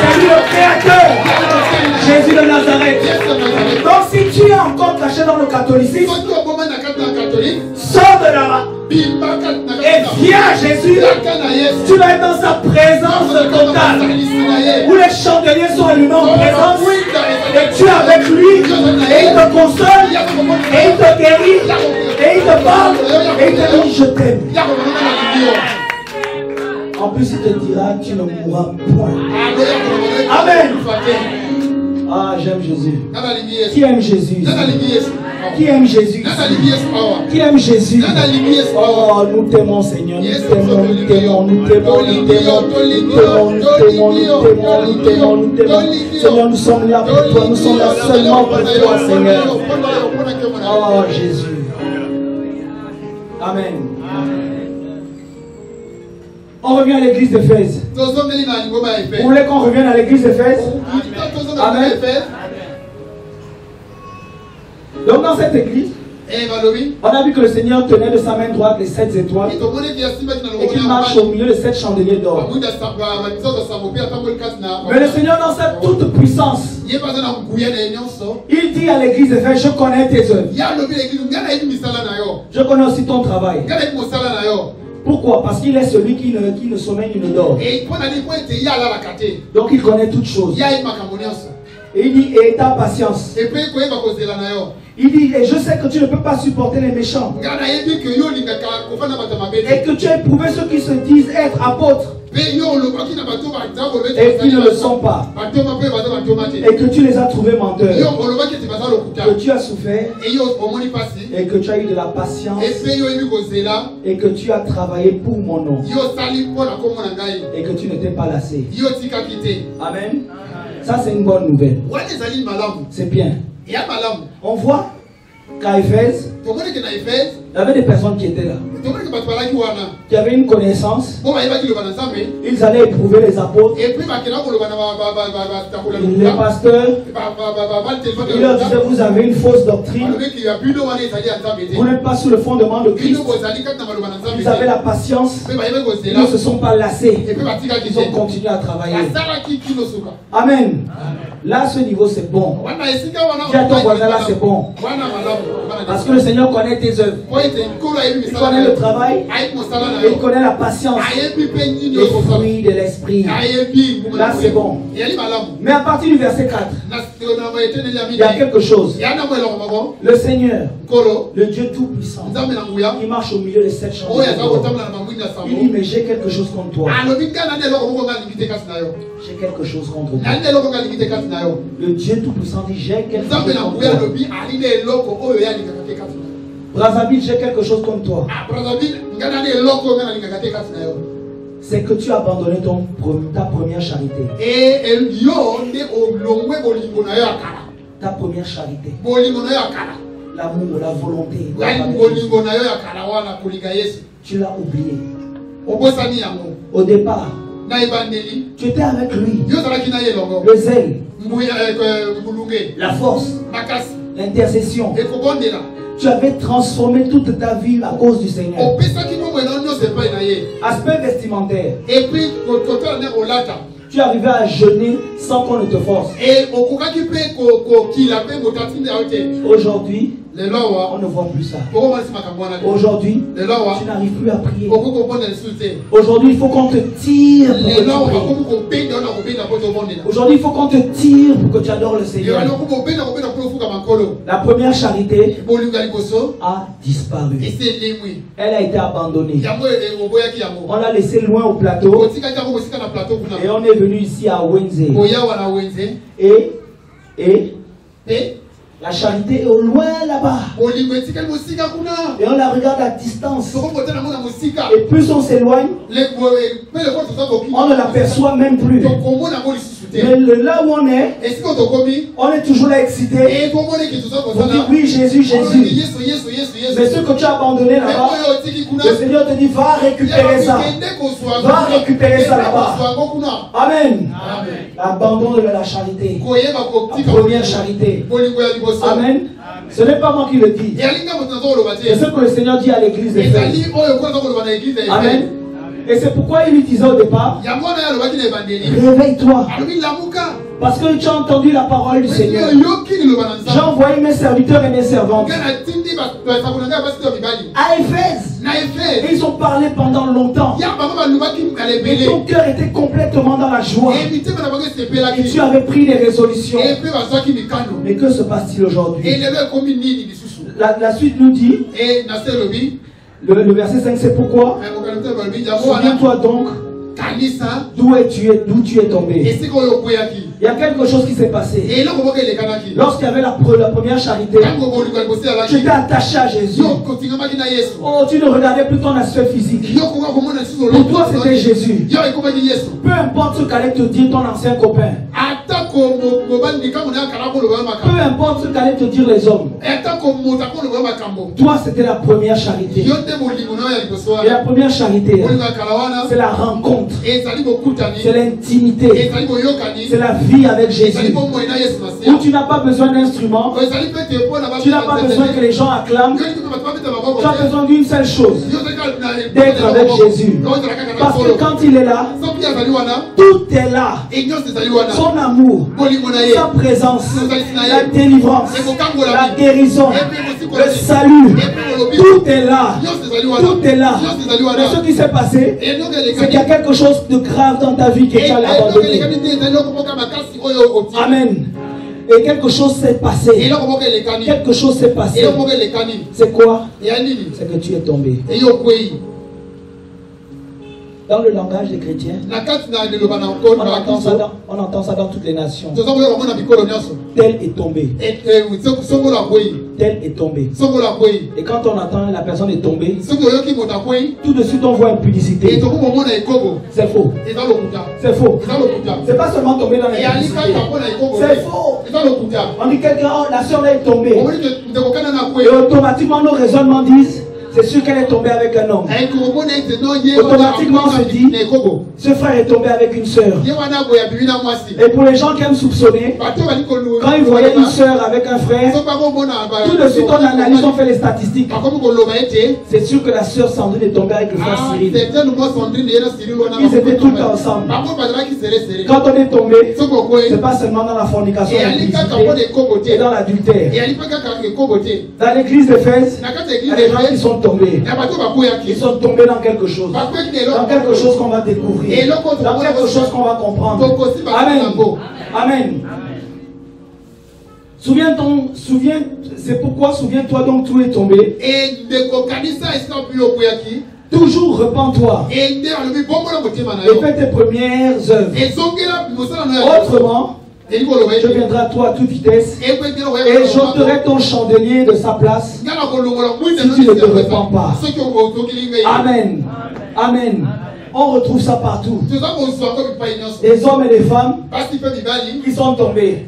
C'est lui le créateur. Jésus de Nazareth. Donc si tu es encore caché dans le catholicisme, sors de là et viens à Jésus. Tu vas être dans sa présence totale. Où les chandeliers sont allumés en présence. Et tu es avec lui. Et il te console. Et il te guérit. Et il te parle. Et il te dit je t'aime. En plus, il te dira tu ne mourras point. Amen. Ah, j'aime Jésus. Qui aime Jésus? Qui aime Jésus? Qui aime Jésus? Oh, nous t'aimons, Seigneur. Nous t'aimons, nous t'aimons, nous t'aimons, nous t'aimons, nous t'aimons, nous t'aimons, nous t'aimons, nous t'aimons, Seigneur, nous sommes là pour toi. Nous sommes là seulement pour toi, Seigneur. Oh, Jésus. Amen. On revient à l'église d'Éphèse. Vous voulez qu'on revienne à l'église de d'Éphèse Amen. Donc dans cette église, on a vu que le Seigneur tenait de sa main droite les sept étoiles et qu'il marche au milieu de sept chandeliers d'or. Mais le Seigneur, dans sa toute puissance, il dit à l'église de faire Je connais tes œuvres. Je connais aussi ton travail. Pourquoi? Parce qu'il est celui qui ne, qui ne sommeille ni ne dort. Donc il connaît toutes choses. Et il dit, et ta patience. Il dit, et je sais que tu ne peux pas supporter les méchants. Et que tu as éprouvé ceux qui se disent être apôtres. Et qui ne le sont pas. Et que tu les as trouvés menteurs. Que tu as souffert. Et que tu as eu de la patience. Et que tu as travaillé pour mon nom. Et que tu ne t'es pas lassé. Amen. Ça, c'est une bonne nouvelle. C'est bien eya malamu On voit qu'à Éphèse, il y avait des personnes qui étaient là. Qui avaient une connaissance. Ils allaient éprouver les apôtres. Les pasteurs. Ils leur disaient vous avez une fausse doctrine. Vous n'êtes pas sous le fondement de Christ. Ils avaient la patience. Ils ne se sont pas lassés. Ils ont continué à travailler. Amen. Là, ce niveau, c'est bon. Ton voisin là, c'est bon. Parce que le Seigneur connaît tes œuvres. Il connaît le travail. Il connaît la patience. Le fruit de l'esprit. Là, c'est bon. Mais à partir du verset 4, il y a quelque chose. Le Seigneur, le Dieu Tout-Puissant, il marche au milieu de cette chambre. Il dit, mais j'ai quelque chose contre toi. J'ai quelque chose contre toi. Le Dieu Tout-Puissant dit, j'ai quelque chose contre toi. Brazzaville, j'ai quelque chose comme toi. C'est que tu as abandonné ta première charité. Ta première charité. L'amour, de la volonté. Tu l'as oublié. Au départ, tu étais avec lui. Le zèle, la force, l'intercession. Tu avais transformé toute ta vie à cause du Seigneur. Aspect vestimentaire. nde kolata Tu arrivais à jeûner sans qu'on ne te force. Aujourd'hui, on ne voit plus ça. Aujourd'hui, awa tu n'arrives plus à prier. Aujourd'hui, il faut qu'on te tire pour que tu Aujourd'hui, il faut qu'on te tire pour que tu adores le Seigneur. La première charité a disparu. Elle a été abandonnée. On l'a laissé loin au plateau. Et on est venu ici à Wenze. Et, et? La charité est au loin là-bas. Et on la regarde à distance. Et plus on s'éloigne, on ne l'aperçoit même plus. Mais le- là où on est, on est toujours là excité. On dit oui, Jésus, Jésus. Mais ce que tu as abandonné là-bas, le Seigneur te dit va récupérer ça. Va récupérer ça là-bas. Amen. Amen. L'abandon de la charité. La première charité. Amen. Ce n'est pas moi qui le dis. C'est ce que le Seigneur dit à l'église de eglize ya Amen. Et c'est pourquoi il lui disait au départ, réveille-toi. Parce que tu as entendu la parole du Seigneur. J'ai envoyé mes serviteurs et mes servantes. À Éphèse. ils ont parlé pendant longtemps. Et ton cœur était complètement dans la joie. Et tu avais pris des résolutions. Mais que se passe-t-il aujourd'hui? La, la suite nous dit, le, le verset 5, c'est pourquoi? Souviens-toi donc d'où tu es tombé. Il y a quelque chose qui s'est passé. Lorsqu'il y avait la, pre- la première charité, tu étais attaché à Jésus. Oh, tu ne regardais plus ton aspect physique. Pour toi, c'était Jésus. Peu importe ce qu'allait te dire ton ancien copain. Peu importe ce qu'allaient te dire les hommes. Toi, c'était la première charité. Et la première charité, c'est la rencontre. C'est l'intimité. C'est la vie avec Jésus. Où tu n'as pas besoin d'instruments. Tu n'as pas besoin que les gens acclament. Tu as besoin d'une seule chose. D'être avec Jésus. Parce que quand il est là, tout est là. Son amour, sa présence, la délivrance, la guérison, le salut. Tout est là. Tout est là. Mais ce qui s'est passé, c'est qu'il y a quelque chose de grave dans ta vie que tu as abandonné. Amen. Et quelque chose s'est passé. Quelque chose s'est passé. C'est quoi? C'est que tu es tombé. Dans le langage des chrétiens, on entend ça dans, on entend ça dans toutes les nations. Tel est tombé. Tel est tombé. Et quand on entend la personne est tombée, tout de suite on voit une publicité. C'est faux. C'est faux. C'est pas seulement tomber dans ekobo C'est faux. On dit quelqu'un, oh, la soeur est tombée. Et automatiquement nos raisonnements disent, c'est sûr qu'elle est tombée avec un homme. ye Automatiquement, on se dit- Ce frère est tombé avec une sœur. Et pour les gens qui aiment soupçonner, quand ils voyaient une sœur avec un frère, tout de suite on analyse, on fait les statistiques. C'est sûr que la sœur Sandrine est tombée avec le frère ah, Cyril. Ils étaient tout temps ensemble. Quand on est tombé, okwei c'est pas seulement dans la fornication, et dans l'adultère. Dans l'église kati ya il y a des gens qui sont tombés. Ils sont tombés dans quelque chose. Dans quelque chose qu'on va découvrir. Dans quelque chose qu'on va comprendre. Amen. Amen. Souviens-toi, souviens, c'est pourquoi souviens-toi donc tout est tombé. Toujours repens-toi et fais tes premières œuvres. Autrement, Je viendrai à toi à toute vitesse et j'ôterai ton chandelier de sa place. Si tu ne te repens pas. Amen. Amen. On retrouve ça partout. Des hommes et des femmes qui sont tombés.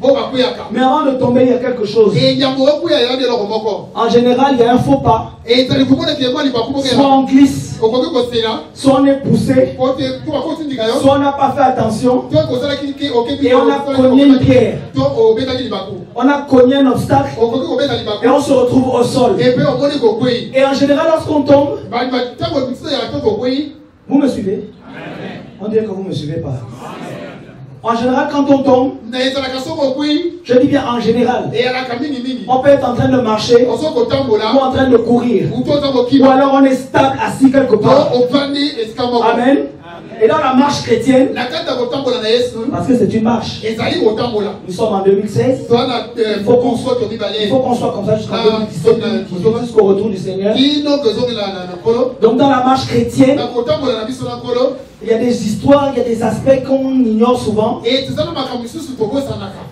Mais avant de tomber, il y a quelque chose. En général, il y a un faux pas. Soit on glisse, soit on est poussé, soit on n'a pas fait attention et on a cogné une pierre. On a cogné un obstacle et on se retrouve au sol. Et en général, lorsqu'on tombe, vous me suivez On dirait que vous ne me suivez pas. En général, quand on tombe, je dis bien en général, on peut être en train de marcher ou en train de courir. Ou alors on est stable assis quelque part. Amen. Et dans la marche chrétienne, yesu. Parce que c'est une marche, nous sommes en 2016, toza na fokoso to il faut qu'on soit comme ça jusqu'en Ah, 2017, 2018, jusqu'au retour du Seigneur. Donc dans la marche chrétienne, il y a des histoires, il y a des aspects qu'on ignore souvent,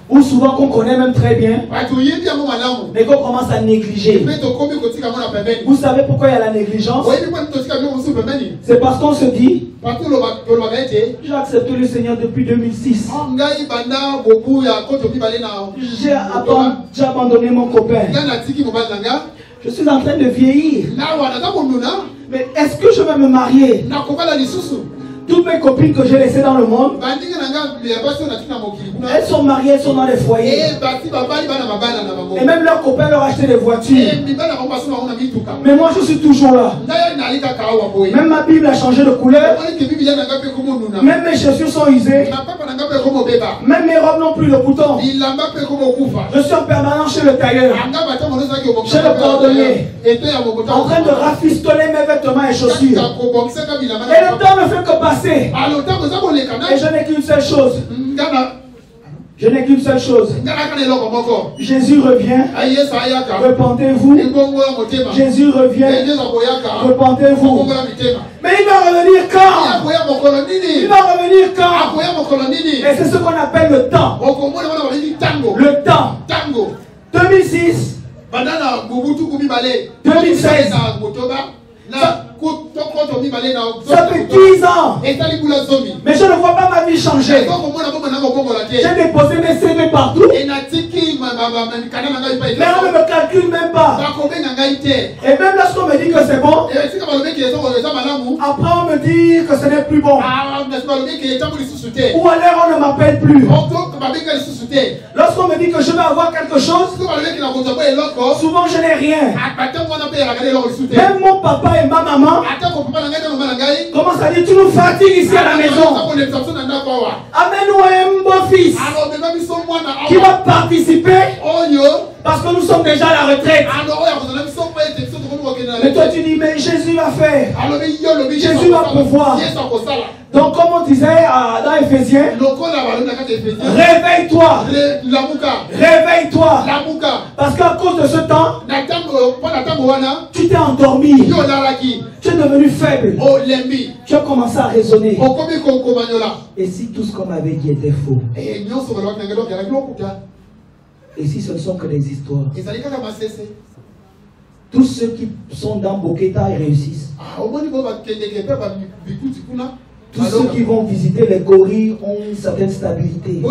ou souvent qu'on connaît même très bien, malamu mais qu'on commence à négliger. Vous savez pourquoi il y a la négligence? C'est parce qu'on se dit, j'ai accepté le Seigneur depuis 2006. "Ah, ngai banda bobu ya koto mibale na J'ai aban- j'ai abandonné mon copain. Je suis en train de vieillir. Mais est-ce que je vais me marier? Toutes mes copines que j'ai laissées dans le monde, elles sont mariées, elles sont dans les foyers. e bango Et même leurs copains leur achetaient des voitures. e mituka Mais moi, je suis toujours là. Même ma Bible a changé de couleur. Même mes chaussures sont usées. Même mes robes n'ont plus de boutons. Je suis en permanence chez le tailleur. Chez le cordonnier. En train de rafistoler mes vêtements et chaussures. Et le temps ne fait que passer. Et je n'ai qu'une seule chose. ngana Je n'ai qu'une seule chose. Jésus revient. ayaka Repentez-vous. Jésus revient. akoyaka Repentez-vous. Mais il va revenir quand? Il va revenir quand? Et c'est ce qu'on appelle le temps. Le temps. ntango 2006, banda na bubutuku mibale 2016. na ça fait 10 ans. Mais je ne vois pas ma vie changer. J'ai déposé mes CV partout. Mais on ne me calcule même pas. te Et même lorsqu'on me dit que c'est bon, malamu après on me dit que ce n'est plus bon. Ah, Ou alors on ne m'appelle plus. lisusu te Lorsqu'on me dit que je vais avoir quelque chose, souvent je n'ai rien. lisusu te Même mon papa et ma maman Comment ça dit, tu nous fatigues ici à la maison. Amène-nous un beau fils. Qui va participer? Parce que nous sommes déjà à la retraite. na Mais toi tu dis Mais Jésus va faire. lobi Jésus va pouvoir. Donc comme on disait euh, dans efesia réveille-toi, réveille-toi. Parce qu'à cause de ce temps, wana tu t'es endormi, tu es devenu faible, olembi tu as commencé à raisonner. kokomanyola Et si tout ce qu'on m'avait dit était faux? Et si ce ne sont que des histoires? Tous ceux qui sont dans Boketa ils réussissent. Ah, Tous ceux qui vont visiter les gorilles ont une certaine stabilité.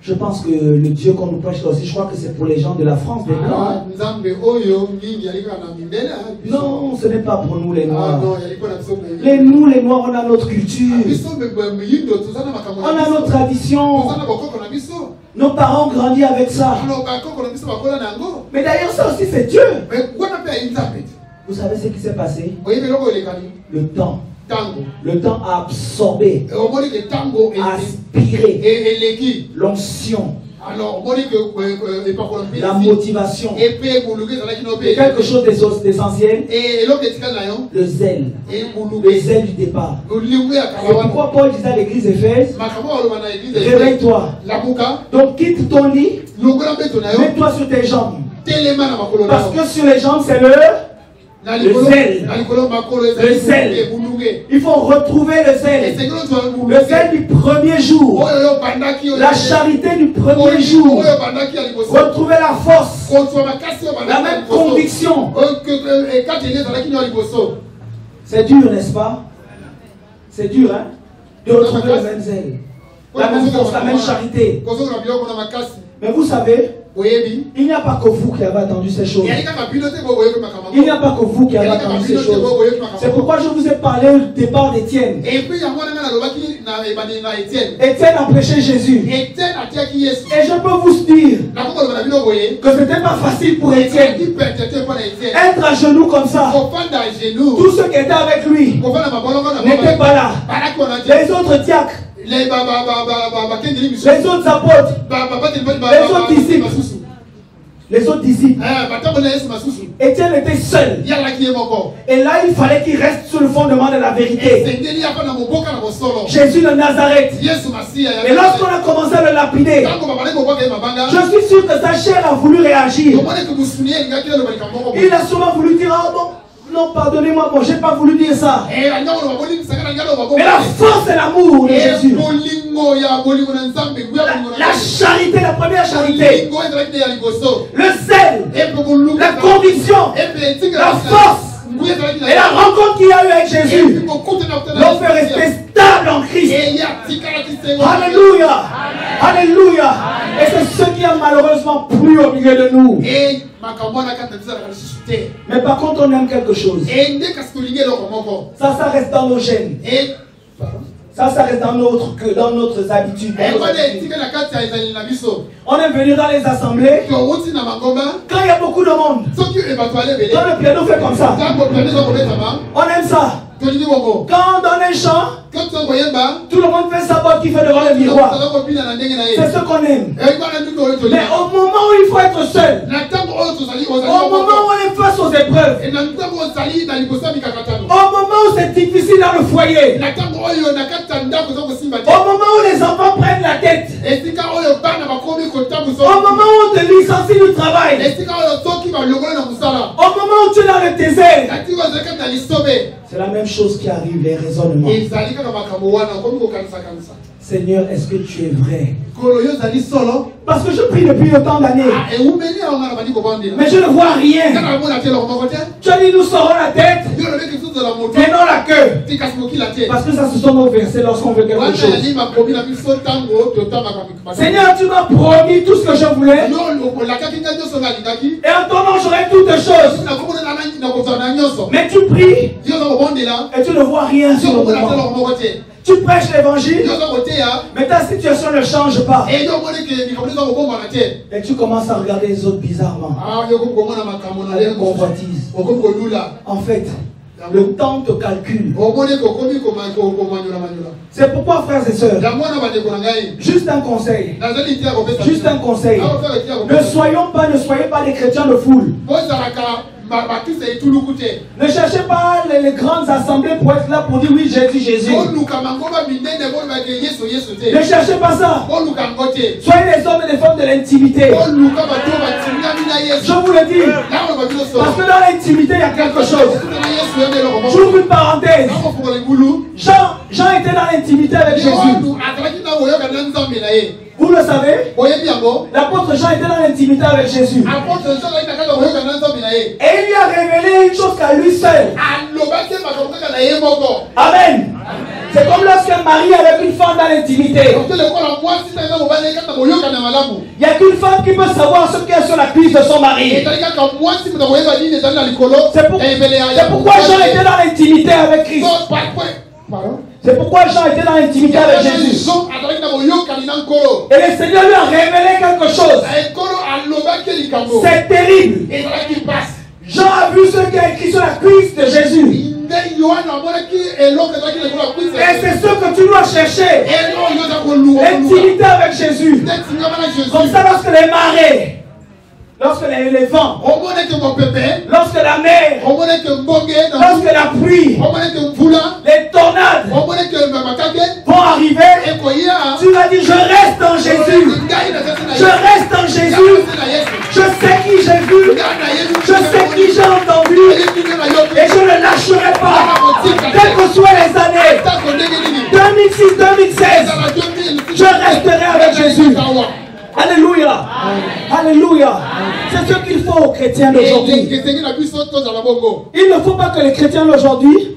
Je pense que le Dieu qu'on nous prêche aussi, je crois que c'est pour les gens de la France, des Ah, mindele ah, biso. Non, ce n'est pas pour nous les Ah, Noirs. Les nous, les Noirs, on a notre culture, makambo on a notre biso tradition. toza na bakoko na biso Nos parents ont grandi avec ça. Mais d'ailleurs, ça aussi, c'est Dieu. Vous savez ce qui s'est passé? Le temps. Le temps a absorbé, aspiré. L'onction, eh, epakolo la motivation, et quelque chose d'ess- d'essentiel, le zèle, le zèle du départ. C'est pourquoi Paul disait à l'église eglize réveille-toi. Donc quitte ton lit, yo mets-toi sur tes jambes. Parce que sur les jambes, c'est le Le zèle. Le zèle. Il faut retrouver le zèle. Le zèle du premier jour. oyo La charité du premier oyo jour. Retrouver la force. La même conviction. Ya liboso C'est dur, n'est-ce pas? C'est dur, hein? De retrouver le même zèle. La même force, la même charité. Mais vous savez, il n'y a pas que vous qui avez attendu ces choses. Il n'y a pas que vous qui avez attendu ces choses. C'est pourquoi je vous ai parlé au départ d'Étienne. Étienne a prêché Jésus. Et je peux vous dire que ce n'était pas facile pour Étienne. Être à genoux comme ça, tous ceux qui étaient avec lui n'étaient pas là. Les autres diacres, Les autres apôtres, Les autres disciples. les autres disciples. Étienne était seul. Et là, il fallait qu'il reste sur le fondement de la vérité. Jésus de Nazareth. Et lorsqu'on a commencé à le lapider, je suis sûr que sa chair a voulu réagir. Il a souvent voulu dire, ah bon, non, pardonnez-moi, bon, j'ai pas voulu dire ça. loba Mais la force et l'amour de Jésus. nzambe nguya La, charité, la première charité. Le zèle, epe bolunga la conviction, etikela la force et la rencontre qu'il y a eu avec Jésus l'ont fait rester stable en Christ. Alléluia. Alléluia. Et c'est ce qui a malheureusement plu au milieu de nous. Mais par contre, on aime quelque chose. Ça, ça reste dans nos gènes. pardon? Ça, ça reste dans notre, que dans notre habitude. On est venu dans les assemblées. Quand il y a beaucoup de monde, quand le piano fait comme ça, on aime ça. Quand on donne un chant, tout le monde fait sa botte qui fait devant le miroir. C'est ce qu'on aime. tolingi Mais au moment où il faut être seul, au moment où on est face aux épreuves, au moment où c'est difficile dans le foyer, au moment où les enfants prennent la tête, au moment où on te licencie du travail, au moment où tu es dans le désert, c'est la même chose qui arrive, les raisonnements. kaka makambo wana okomi kokanisa kanisa. Seigneur, est-ce que tu es vrai? Parce que je prie depuis autant d'années, Ah, mais je ne vois rien. Tu as dit, nous serons la tête. Et non la queue. Parce que ça, ce sont nos versets lorsqu'on veut quelque chose. Seigneur, tu m'as promis tout ce que je voulais. Et en ton nom, j'aurai toutes choses. Mais tu pries. Et tu ne vois rien sur le moment. Tu prêches l'évangile, koteya mais ta situation ne change pas. Et tu commences à regarder les autres bizarrement. Ah, Avec convoitise. En fait, le temps te calcule. C'est pourquoi, frères et sœurs, juste un conseil. Juste un conseil. Ne soyons pas, ne soyez pas des chrétiens de foule. Ne cherchez pas les, les grandes assemblées pour être là pour dire oui, Jésus, Jésus. yesu yesu te Ne cherchez pas ça. Soyez les hommes et les femmes de l'intimité. Je vous le dis. Parce que dans l'intimité, il y a quelque chose. J'ouvre une parenthèse. Jean, Jean était dans l'intimité avec Jésus. Vous le savez? L'apôtre Jean était dans l'intimité avec Jésus. Et il lui a révélé une chose qu'à lui seul. Amen. C'est comme lorsqu'un mari avec une femme dans l'intimité. Il n'y a qu'une femme qui peut savoir ce qu'il y a sur la cuisse de son mari. pour- c'est pourquoi Jean était dans l'intimité avec Christ. C'est pourquoi Jean était dans l'intimité avec Jésus. Et le Seigneur lui a révélé quelque chose. C'est terrible. Jean a vu ce qui est écrit sur la cuisse de Jésus. Et c'est ce que tu dois chercher. L'intimité avec Jésus. Comme ça, lorsque les marées, Lorsque les, les vents, lorsque la mer, lorsque la pluie, les tornades vont arriver, tu vas dire Je reste en Jésus. Je reste en Jésus. Je sais qui j'ai vu. Je sais qui j'ai entendu. Et je ne lâcherai pas. Quelles que soient les années, 2006, 2016, je resterai avec Jésus. Alléluia. Alléluia. C'est ce qu'il faut aux chrétiens d'aujourd'hui. Il ne faut pas que les chrétiens d'aujourd'hui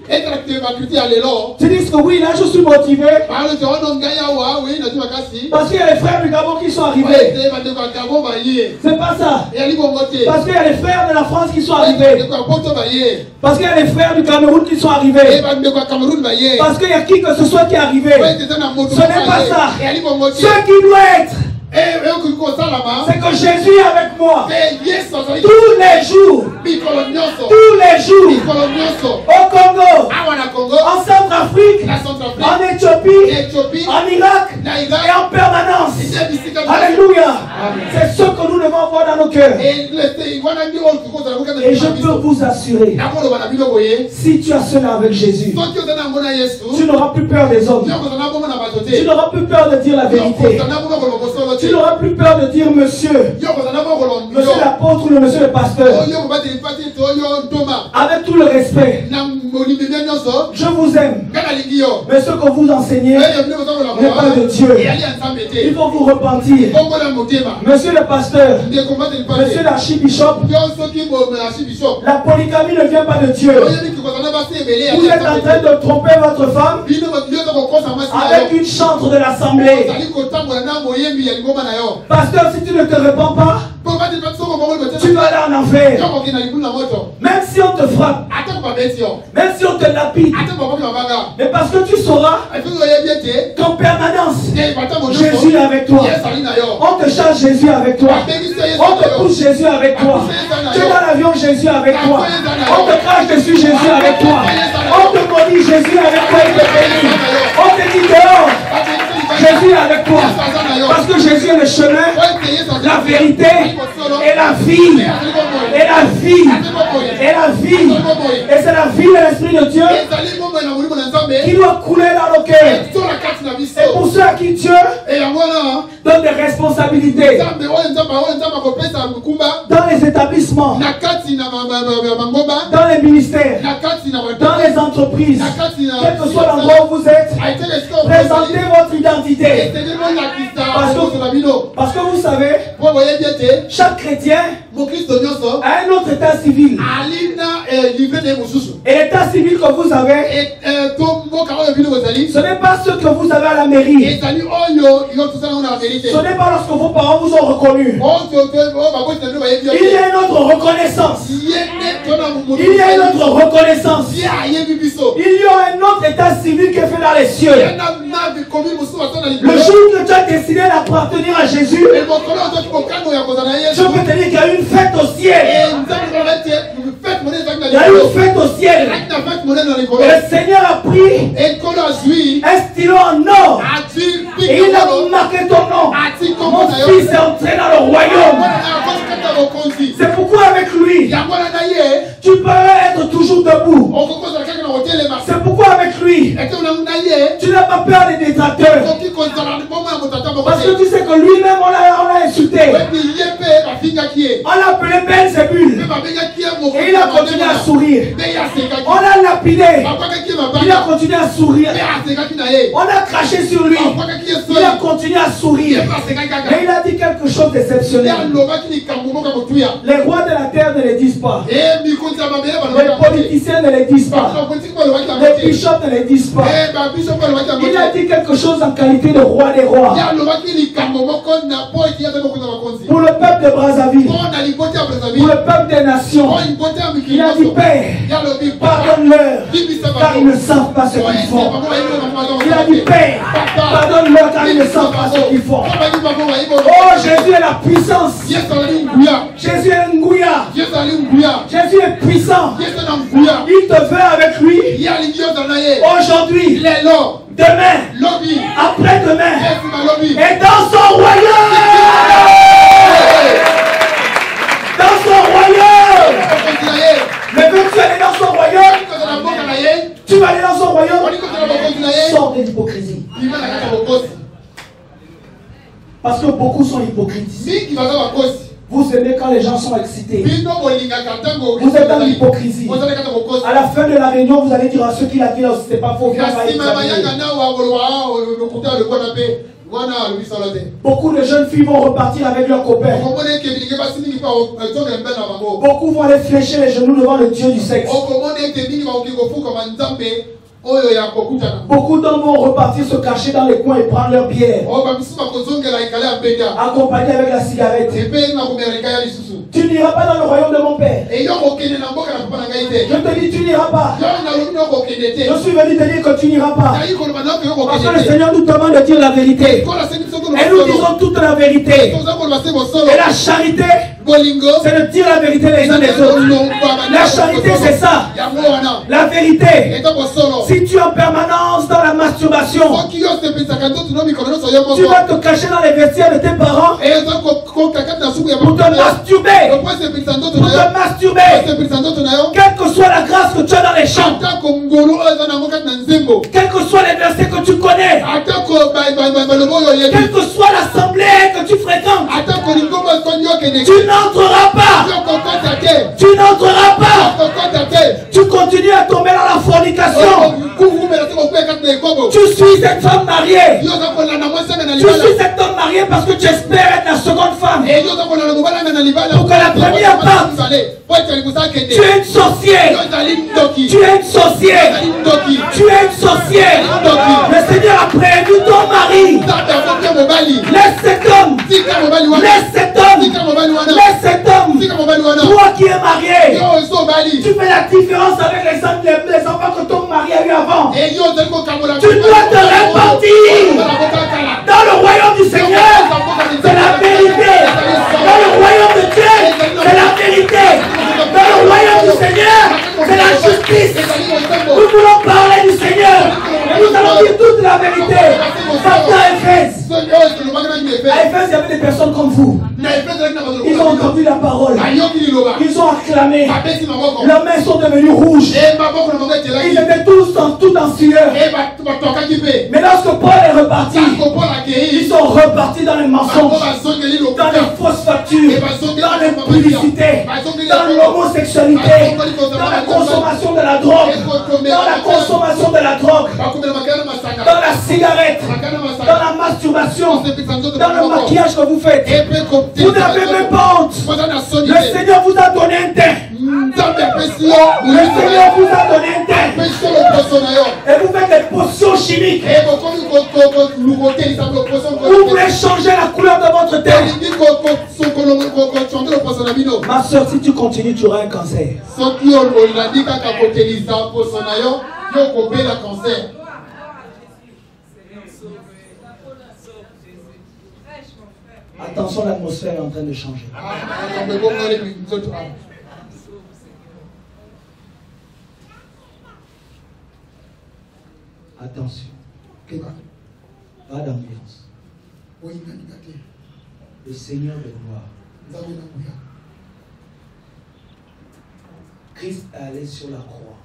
se disent que oui, là je suis motivé parce qu'il y a les frères du Gabon qui sont arrivés. C'est pas ça. Parce qu'il y a les frères de la France qui sont arrivés. Parce qu'il y a les frères du Cameroun qui sont arrivés. Parce qu'il y a qui que ce soit qui est arrivé. Ce n'est pas ça. Ce qui doit être c'est que Jésus est avec moi. Tous les jours. Tous les jours. Au Congo, en Centrafrique, en Éthiopie, en Irak. Et en permanence. Alléluia. C'est ce que nous devons avoir dans nos cœurs. Et je peux vous assurer, si tu as cela avec Jésus, tu n'auras plus peur des hommes. Tu n'auras plus peur de dire la vérité. Tu n'auras plus peur de dire monsieur. Monsieur l'apôtre ou monsieur le pasteur. Avec tout le respect. Je vous aime. Mais ce que vous enseignez n'est pas de Dieu. Il faut vous repentir. Monsieur le pasteur. Monsieur l'archibishop. La polygamie ne vient pas de Dieu. Vous êtes en train de tromper votre femme avec une chantre de l'assemblée. Pasteur, si tu ne te réponds pas, tu vas aller en enfer. Même si on te frappe, même si on te lapide, mais parce que tu sauras qu'en permanence, Jésus est avec toi. On te charge Jésus avec toi. On te pousse Jésus avec toi. Tu es dans l'avion, Jésus avec toi. On te crache dessus, Jésus avec toi. On te maudit, Jésus avec toi. On te dit dehors. Jésus est avec toi. Parce que Jésus est le chemin, la vérité et la vie. Et la vie. Et la vie. Et c'est la vie de l'Esprit de Dieu qui doit couler dans nos cœurs. Et pour ceux à qui Dieu donne des responsabilités dans les établissements, dans les ministères, dans les entreprises, quel que soit l'endroit où vous êtes, présentez votre identité. Parce que, vous savez, chaque chrétien a un autre état civil. Et l'état civil que vous avez, ce n'est pas ce que vous avez à la mairie. Ce n'est pas lorsque vos parents vous ont reconnu. Il y a une autre reconnaissance. Il y a une autre reconnaissance. Il y a un autre état civil qui est fait dans les cieux. Le jour que tu as décidé d'appartenir à Jésus, je peux te dire qu'il y a une fête au ciel. Il y a une fête au ciel. Et le Seigneur a pris un stylo en or. Et il a marqué ton nom. Mon fils est entré dans le royaume. C'est pourquoi avec lui, tu peux être toujours debout. C'est pourquoi avec lui, tu n'as pas peur des détracteurs. Parce que tu sais que lui-même, on l'a insulté. On l'a appelé Belzebul. Et il a continué à sourire. On l'a lapidé. Il a continué à sourire. On a craché sur lui. Il a continué à sourire. Et il a dit quelque chose d'exceptionnel. Les rois de la terre ne les disent pas. Les politiciens ne les disent pas. Les bishops ne les disent pas. Il a dit quelque chose en qualité de roi des rois. Pour le peuple de Brazzaville. Pour le peuple des nations. Il a dit Père, pardonne-leur car ils ne savent pas ce qu'ils font. Il a dit Père, pardonne-leur car ils ne savent pas ce qu'ils font. Oh Jésus est la puissance. Jésus est Ngouya. Jésus est puissant. Il te veut avec lui. Aujourd'hui. Demain. Après-demain. Et dans son royaume. Dans son royaume. Mais veux-tu aller dans son royaume? Tu vas aller dans son royaume? Sors de l'hypocrisie. Parce que beaucoup sont hypocrites. Vous aimez quand les gens sont excités. Vous êtes dans l'hypocrisie. À la fin de la réunion, vous allez dire à ceux qui l'a là, c'était pas faux. Beaucoup de jeunes filles vont repartir avec leurs copains. bango Beaucoup vont aller flécher les genoux devant le Dieu du sexe. Beaucoup d'hommes vont repartir se cacher dans les coins et prendre leur bière, o bamisusu bakozongela ekala ya mbenda accompagnés avec la cigarette. Tu n'iras pas dans le royaume de mon père. Je te dis, tu n'iras pas. Je suis venu te dire que tu n'iras pas. Parce que le Seigneur nous demande de dire la vérité. Et nous disons toute la vérité. Et la charité, c'est de dire la vérité les uns des autres. La charité, c'est ça. La vérité. Si tu es en permanence dans la masturbation, tu vas te cacher dans les vestiaires de tes parents pour te masturber. Pour te masturber. Quelle que soit la grâce que tu as dans les nzembo quels que soient les versets que tu connais, quelle que soit l'assemblée que tu fréquentes, tu n'entreras pas. Tu n'entreras pas. Tu continues à tomber dans la fornication. Tu suis cette femme mariée. Tu suis cet homme marié parce que tu espères être la seconde femme. libala Pour que la première akende Tu es une sorcière. Tu es une sorcière. Tu es une sorcière. Le Seigneur a prévu ton mari. Laisse cet homme. Laisse cet homme. Laisse cet homme. Toi qui es marié, tu fais la différence avec les enfants que ton mari a eu avant. eyo ozali kokambola Tu dois te répartir. Dans le royaume du Seigneur, c'est la vérité. Dans le royaume de Dieu, c'est la vérité. Dans le royaume du Seigneur, c'est la justice. Nous voulons parler du Seigneur. Et nous allons dire toute la vérité. À Éphèse. À Éphèse, il y avait des personnes comme vous. Ils ont entendu la parole. Ils ont acclamé. Leurs mains sont devenues rouges. Ils étaient tous en, tout en sueur. Mais lorsque Paul est reparti, ils sont repartis dans les mensonges, dans les fausses factures, dans les publicités, dans l'homosexualité, dans la consommation de la drogue, dans la consommation de la drogue, cigarette, dans la masturbation, dans le maquillage que vous faites. Vous n'avez même pas honte. Le Seigneur vous a donné un teint. Le Seigneur vous a donné un teint. Et vous faites des potions chimiques. Vous voulez changer la couleur de votre teint. Ma soeur, si tu continues, tu auras un cancer. soki olandi kaka kotelisa poso na yo yo kobela cancer Attention, l'atmosphère est en train de changer. Attention, pas. D'ambiance. Le Seigneur de gloire, Christ est allé sur la croix.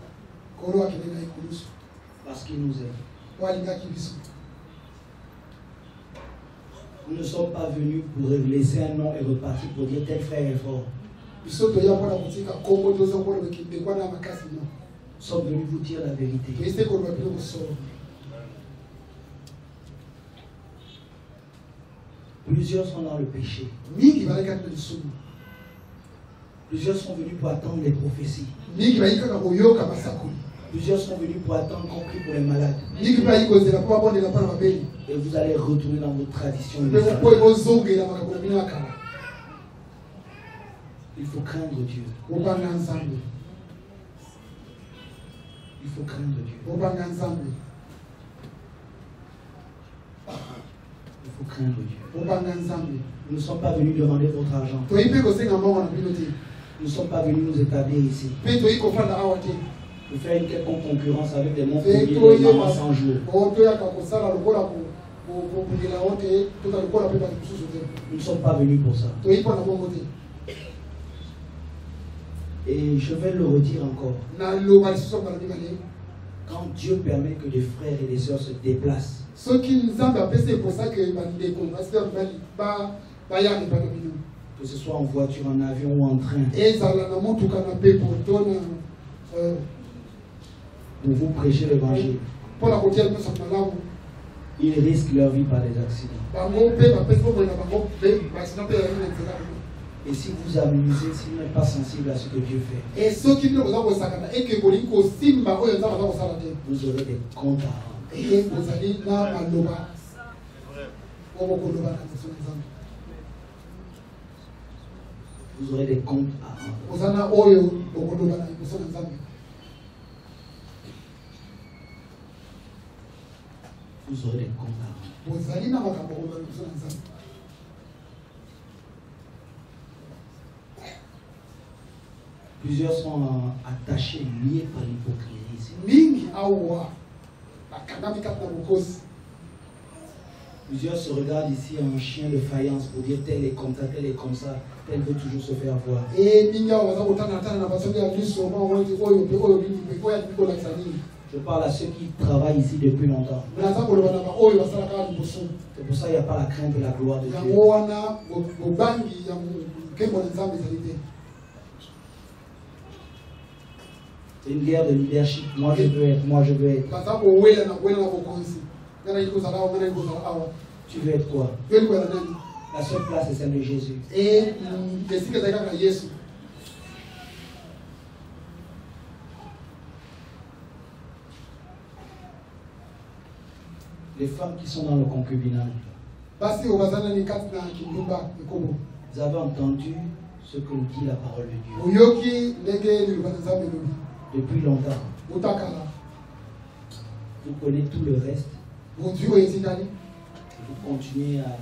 Parce qu'il nous aime. Nous ne sommes pas venus pour laisser un nom et repartir pour dire tel frère est fort. Nous sommes venus vous dire la vérité. Plusieurs sont dans le péché. Plusieurs sont venus pour attendre les prophéties. Plusieurs sont venus pour attendre qu'on prie pour les malades. Et vous allez retourner dans vos traditions. Il faut craindre Dieu. Il faut craindre Dieu. Il faut craindre Dieu. Nous ne sommes pas venus demander votre argent. Nous ne sommes pas venus nous établir ici. Pour faire une quelconque concurrence avec des Montpellier et mamans sans te Nous ne sommes pas venus pour ça. Et je vais le redire encore. Quand Dieu permet que des frères et des sœurs se déplacent, que ce soit en voiture, en avion ou en train, ezala na motuka na mpepo to na euh, pour vous prêcher l'évangile, ils risquent leur vie par des accidents. Et si vous amusez, si vous n'êtes pas sensible à ce que Dieu fait, vous aurez des comptes à rendre. nzambe Vous aurez des comptes à rendre. oza na oyo bokoloba na liboso na nzambe Vous aurez des comptes à rendre. Plusieurs sont euh, attachés, liés par l'hypocrisie. Plusieurs se regardent ici en chien de faïence pour dire tel est comme ça, tel est comme ça, tel veut toujours se faire voir. Je parle à ceux qui travaillent ici depuis longtemps. C'est pour ça qu'il n'y a pas la crainte et la gloire de Dieu. C'est une guerre de leadership. Moi je veux être, moi je veux être. Tu veux être quoi? La seule place c'est celle de Jésus. Les femmes qui sont dans le concubinage, vous avez entendu ce que dit la parole de Dieu depuis longtemps. Vous connaissez tout le reste vous continuez à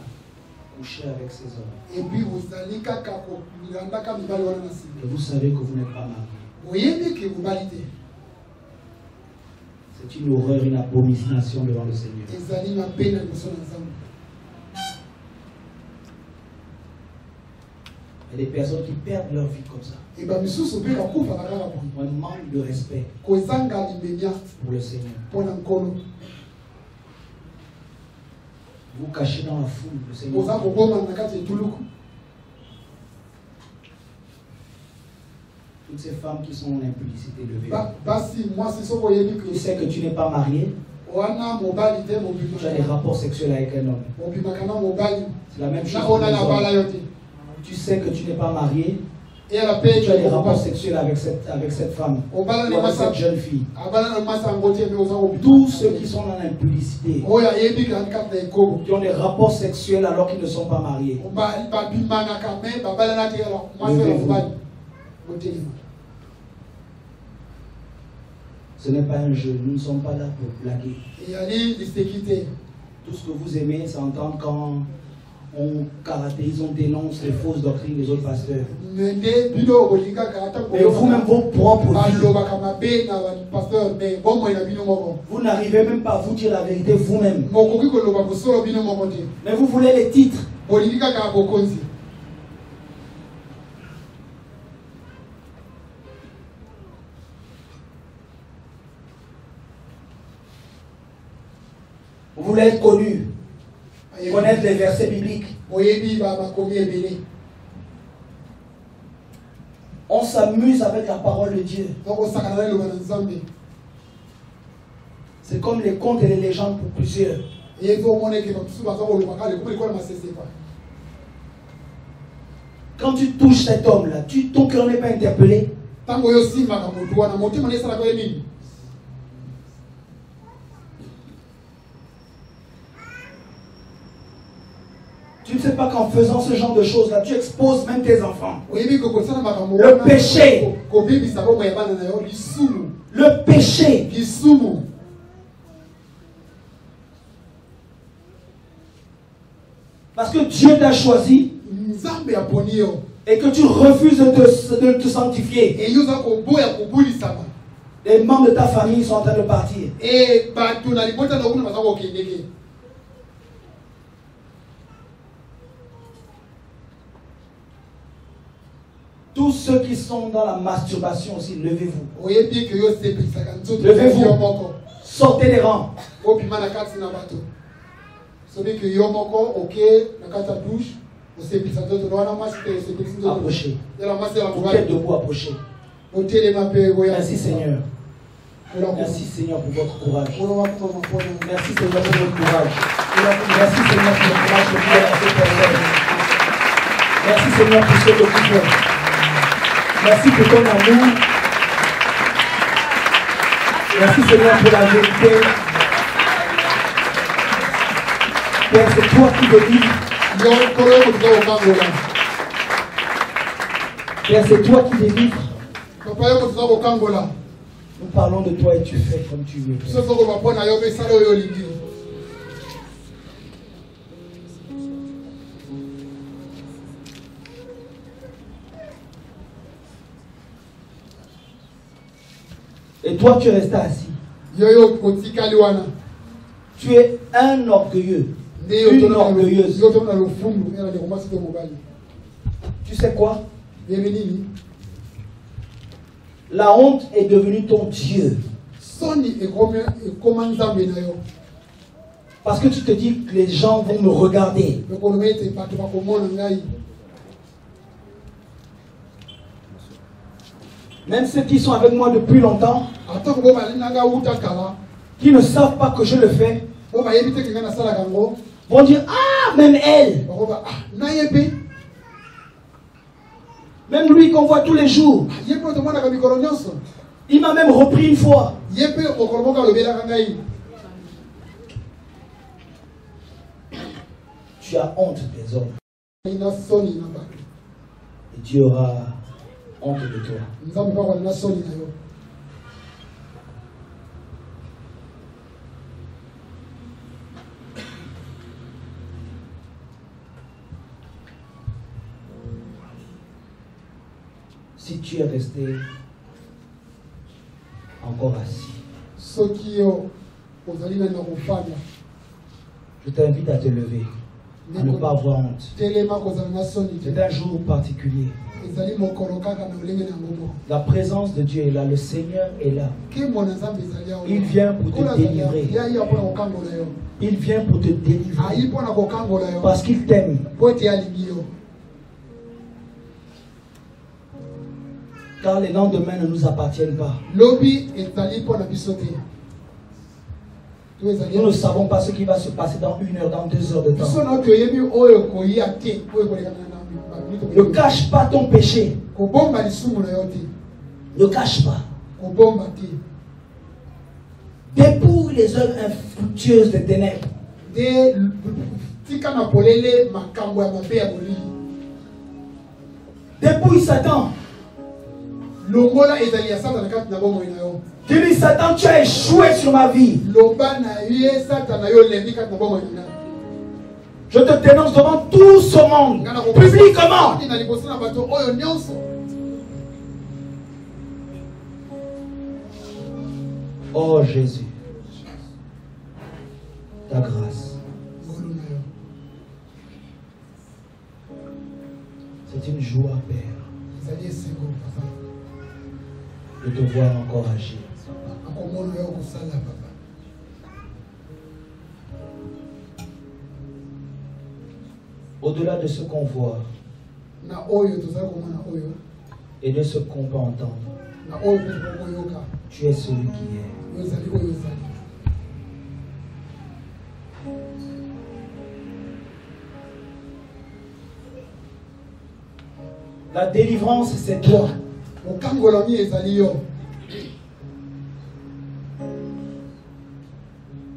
coucher avec ces hommes. Et vous savez que vous n'êtes pas marié. boyebi ke mobali te C'est une horreur, une abomination devant le Seigneur. Il y a des personnes qui perdent leur vie comme ça. Un manque de respect pour le Seigneur. Vous cachez dans la foule le Seigneur. oza kobomana na kati ya etuluku Toutes ces femmes qui sont en mwasi soki oyebi Tu sais que tu n'es pas marié, tu as des rapports sexuels avec un homme. C'est la même chose Tu sais que tu n'es pas marié, tu as des rapports sexuels avec cette, avec cette femme. Ou avec cette jeune fille. Tous ceux qui sont dans na ekobo qui ont des rapports sexuels alors qu'ils ne sont pas mariés, babimanaka me babalana te ala mwasi oyo mobali botelema ce n'est pas un jeu. Nous ne sommes pas là pour blaguer. Tout ce que vous aimez, c'est entendre quand on caractérise, on dénonce les fausses doctrines des autres pasteurs. Mais vous-même, vos propres vies, vous n'arrivez même pas à vous dire la vérité vous-même. Mais vous voulez les titres. Être connu, connaître les versets bibliques. oyebi ba- bakomi ebele On s'amuse avec la parole de Dieu. C'est comme les contes et les légendes pour plusieurs. Quand tu touches cet homme-là, tu, ton cœur n'est pas interpellé. ntango oyo osimbaka motu wana motema na esalaka yo nini Tu ne sais pas qu'en faisant ce genre de choses-là, tu exposes même tes enfants. Le péché. Le péché. Parce que Dieu t'a choisi et que tu refuses de te, de te sanctifier. Les membres de ta famille sont en train de partir. e bato na libota na kuna baza kokendeke tout Tous ceux qui sont dans la masturbation aussi, levez-vous. Levez-vous. Sortez des rangs. Approchez. Vous êtes debout, approchez. Merci Seigneur. Merci Seigneur pour votre courage. Merci Seigneur pour votre courage. Merci Seigneur pour le courage que vous avez à ces personnes. Merci Seigneur pour ce que tu fais. Merci pour ton amour. Merci Seigneur pour la vérité. Père, c'est toi qui kokangola Père, c'est toi qui délivres. Nous parlons de toi et tu fais comme tu veux. Toi, tu restes assis. Tu es un orgueilleux. Une orgueilleuse. Tu sais quoi? La honte est devenue ton Dieu. Parce que tu te dis que les gens vont me regarder. ekoloba ete bato bakomona ngai Même ceux qui sont avec moi depuis longtemps, qui ne savent pas que je le fais, vont dire Ah, même elle, ah même lui qu'on voit tous les jours, nyonso. Il m'a même repris une fois. Tu as honte des hommes. Et Dieu aura honte de toi. yo Si tu es resté encore assis, je t'invite à te lever, à ne pas avoir honte. C'est un jour particulier. La présence de Dieu est là, le Seigneur est là. Il vient pour te délivrer. Il vient pour te délivrer parce qu'il t'aime. Car les lendemains ne nous appartiennent pas. Nous ne savons pas ce qui va se passer dans une heure, dans deux heures de temps. Ne cache pas ton péché. Ne cache pas. Dépouille les œuvres infructueuses des ténèbres. Dépouille Satan. longola ezali ya satana kati na bomoi na yo Tu dis Satan, tu as échoué sur ma vie. loba na ye satana yo olembi kati na bomoi na ngai Je te dénonce devant tout ce monde, publiquement. Oh Jésus, ta grâce, c'est une joie, Père, de te voir encore agir. Au-delà de ce qu'on voit et de ce qu'on peut entendre, tu es celui qui est. La délivrance, c'est toi.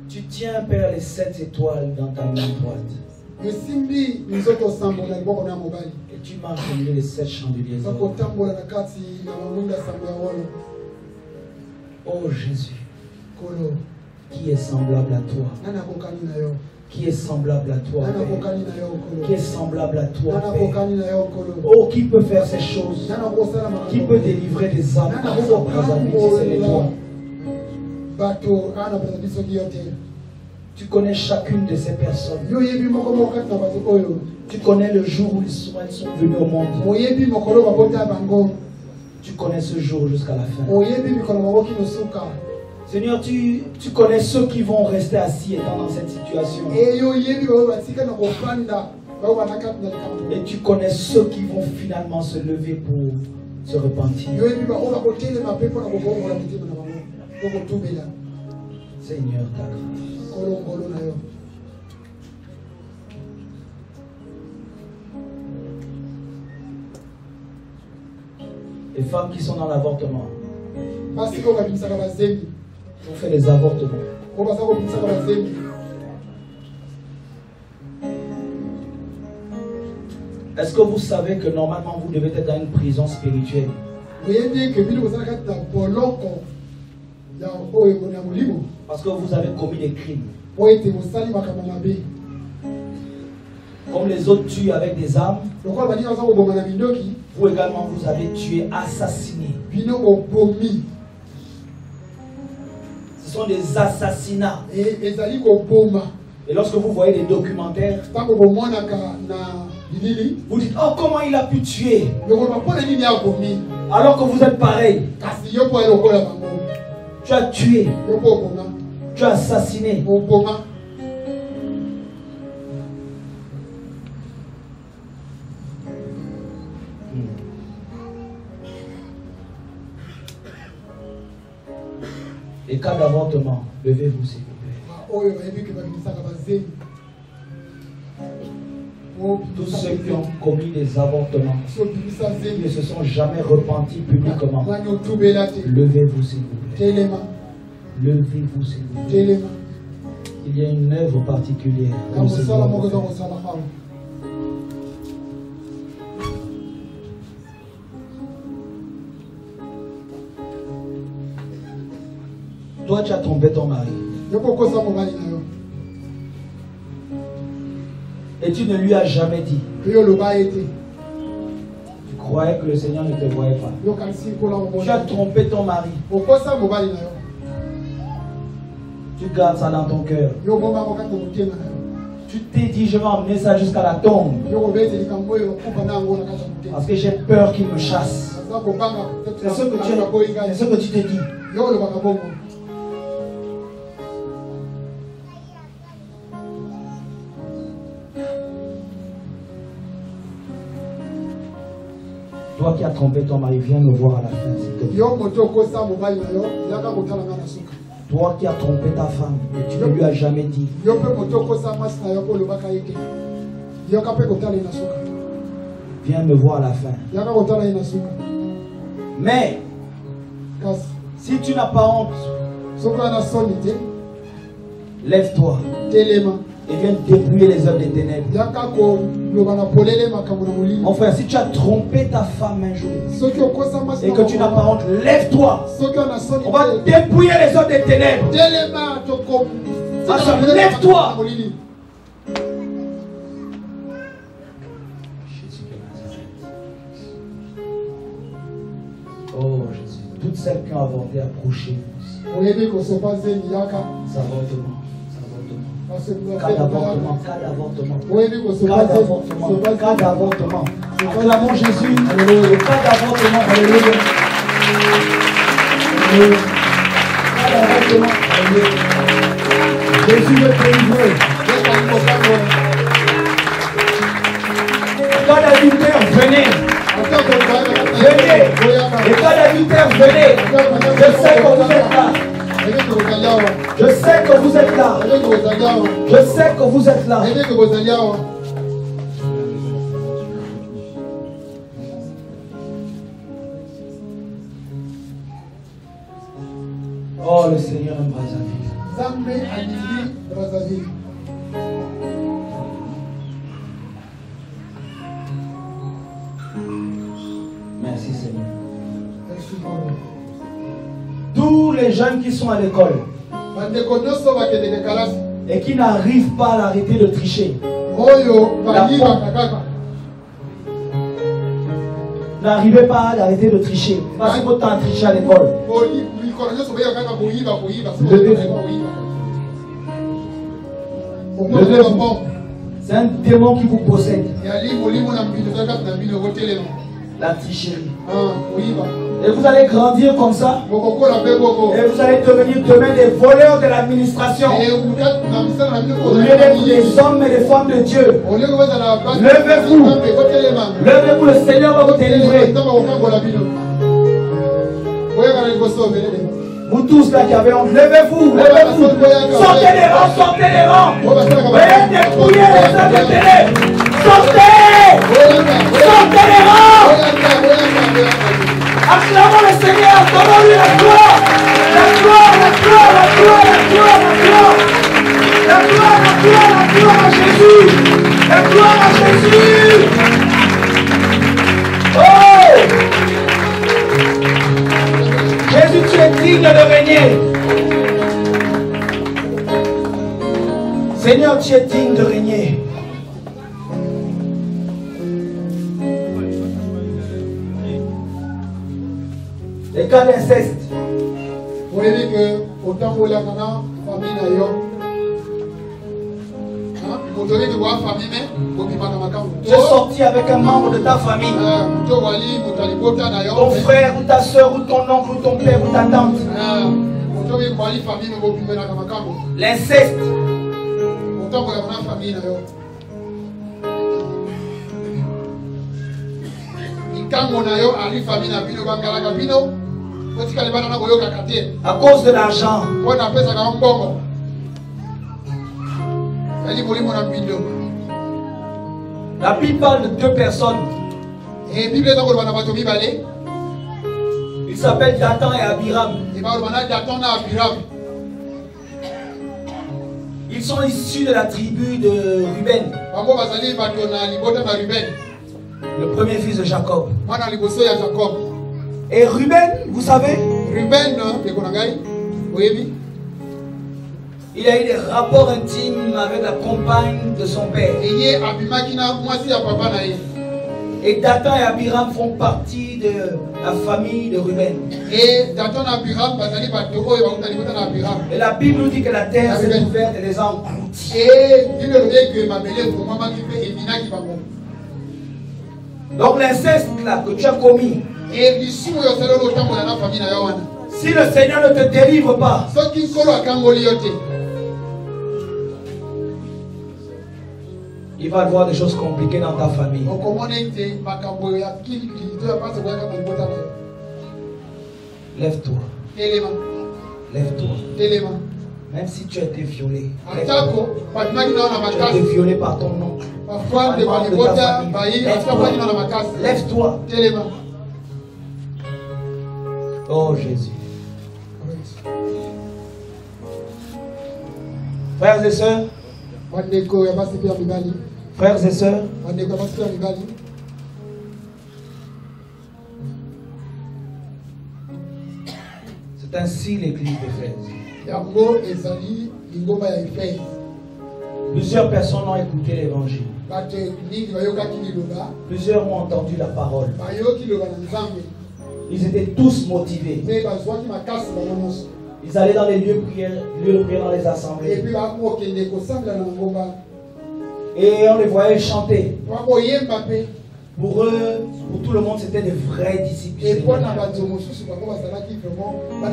Tu tiens, Père, les sept étoiles dans ta main droite. Esimbi nzoto sambo na liboko na mobali. Et tu marches au milieu des sept chandeliers. oza d'or. kotambola na kati na bamwinda sambo ya wolo. Oh Jésus, kolo. Qui est semblable à toi? Nani akokani na yo? Qui est semblable à toi, Père? Qui est semblable à toi, Père? Oh, qui peut faire ces choses? Qui peut délivrer des âmes nani comme ça dans la vie si ce n'est akokokangola toi Tu connais chacune de ces personnes. Tu connais le jour où ils sont, ils sont venus au monde. Tu connais ce jour jusqu'à la fin. Seigneur, tu, tu connais ceux qui vont rester assis étant dans cette situation. Et tu connais ceux qui vont finalement se lever pour se repentir. Seigneur, ta grâce. Kolongolo na yo Les femmes qui sont dans l'avortement. Basi oyo babimisaka bazembi ont fait des avortements. oyo baza kobimisaka bazembi Est-ce que vous savez que normalement vous devez être dans une prison spirituelle? Parce que vous avez commis des crimes. Comme les autres tuent avec des armes, vous également vous avez tué, assassiné. Ce sont des assassinats. E- Et lorsque vous voyez des documentaires, vous dites Oh, comment il a pu tuer? Alors que vous êtes pareil. Tu as tué, tu as assassiné. Les cas d'avortement, levez-vous s'il vous plaît. Tous ceux qui ont commis des avortements, qui ne se sont jamais repentis publiquement, levez-vous s'il vous plaît. Levez-vous s'il vous plaît. Il y a une œuvre particulière. Toi, tu as trompé ton mari. Et tu ne lui as jamais dit. Tu croyais que le Seigneur ne te voyait pas. Tu as trompé ton mari. Tu gardes ça dans ton cœur. Tu t'es dit, je vais emmener ça jusqu'à la tombe. Parce que j'ai peur qu'il me chasse. C'est ce que tu, ce que tu t'es dit. Toi qui as trompé ton mari, viens me voir à la fin. s'il te plaît. Toi qui as trompé ta femme et tu ne lui as jamais dit. Viens me voir à la fin. Mais si tu n'as pas honte, lève-toi et viens dépouiller les œuvres des ténèbres. Mon frère, si tu as trompé ta femme un jour et que tu n'as pas honte, lève-toi. On va te dépouiller les œuvres des ténèbres. Asa, lève-toi. Oh Jésus, toutes celles qui ont avorté, approchez-vous. oyebi kosopa zemi Cas d'avortement, cas d'avortement. Cas d'avortement, cas d'avortement. Acclamons Jésus. Cas d'avortement. Alléluia. Cas d'avortement. Alléluia. Jésus le délivrer. Cas d'adultère, venez. Venez. Les cas d'adultère, venez. Je sais que vous êtes là. Je sais que vous êtes là. Je sais que vous êtes là. Oh, le Seigneur aime Brazzaville. Les jeunes qui sont à l'école et qui n'arrivent pas à arrêter de tricher, n'arrivez pas à arrêter de tricher. Passez votre temps à tricher à l'école. C'est un démon qui vous possède. La tricherie. Et vous allez grandir comme ça. Et vous allez devenir demain des voleurs de l'administration. Au lieu d'être des hommes et des femmes de Dieu. Levez-vous. Levez-vous, le Seigneur va vous délivrer. Vous tous là qui avez honte, levez-vous, levez-vous. Sortez les rangs, sortez les rangs. Veuillez dépouiller les tu es digne de régner. Les cas d'inceste. na yo Hein? moto oyeki koya famille makambo Tu es sorti avec un membre de ta famille. Yo Ton frère ou ta soeur ou ton oncle ou ton père ou ta tante. Ah, na famille na yo likambo na yo ali famille na bino bangalaka bino. Otikali bana na boyokaka te À cause de l'argent. mpo na apesaka yo mbongo. Yali molimo na mbindo La Bible parle de deux personnes. e bible eza koloba na bato mibale. Ils s'appellent Dathan et Abiram. na na sont issus de la tribu de Ruben, le premier fils de Jacob. Et Ruben, vous savez, ruben oyebi? Il a eu des rapports intimes avec la compagne de son père. Et Dathan et Abiram font partie de la famille de Ruben. e abiram bato oyo bauta libota na abiram. Et la Bible nous dit que la terre s'est ouverte et les a engloutis. e bible elobi eke mabele ekomamaki mpe ebinaki bango Donc l'inceste là que tu as commis, famille si le Seigneur ne te délivre pas, il va y avoir des choses compliquées dans ta famille. Lève-toi, lève-toi. Même si tu as été violé, na tu as été violé par ton oncle. Lève-toi. Oh Jésus. Frères et sœurs, frères et sœurs, c'est ainsi l'église d'Éphèse. Plusieurs personnes ont écouté l'évangile. Plusieurs ont entendu la parole. Ils étaient tous motivés. Ils allaient dans les lieux de prière, lieux de prière dans les assemblées. Et on les voyait chanter. Pour eux, pour tout le monde, c'était des vrais disciples.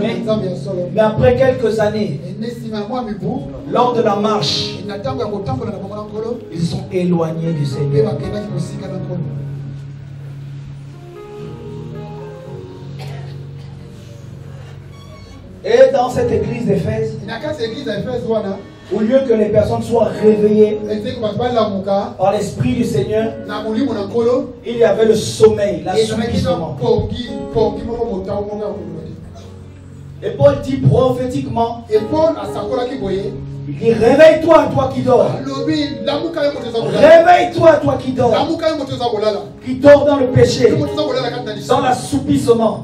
Mais- après quelques années, lors de la marche, ils se sont éloignés du Seigneur. Et dans cette église d'Éphèse, au lieu que les personnes soient réveillées par l'Esprit du Seigneur, il y avait le sommeil, te Et Paul dit prophétiquement, il dit réveille-toi, toi qui dors. kolala Réveille-toi, toi qui dors. Qui dort dans le péché, dans l'assoupissement.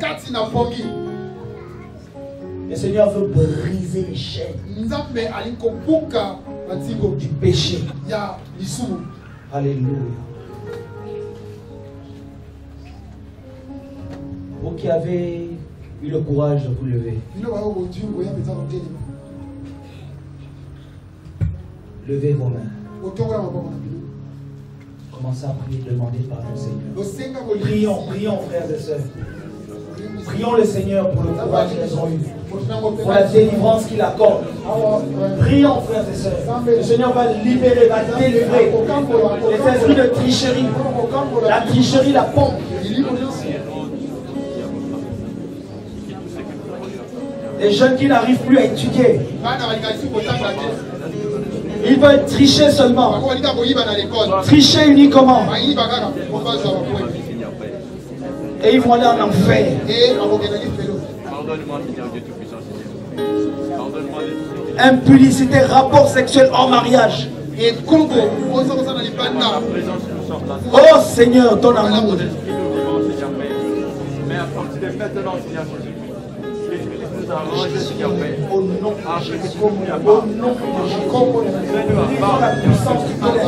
Le Seigneur veut briser les chaînes du péché. Alléluia. Vous qui avez eu le courage de vous lever, levez vos mains. Commencez à prier, demandez pardon, Seigneur. bosenga Prions, prions, frères et sœurs. Prions le Seigneur pour le courage qu'ils ont eu, pour la délivrance qu'il accorde. Prions, frères et sœurs. Le Seigneur va libérer, va délivrer les esprits de tricherie. La tricherie, la pompe. Les jeunes qui n'arrivent plus à étudier. Ils veulent tricher seulement. Tricher uniquement. Et ils vont aller en enfer. Impudicité, rapport sexuel hors mariage. Oh Seigneur, ton amour. Nous. Au nom de Jésus. Au nom de Jésus. Nous brisons la puissance du malin.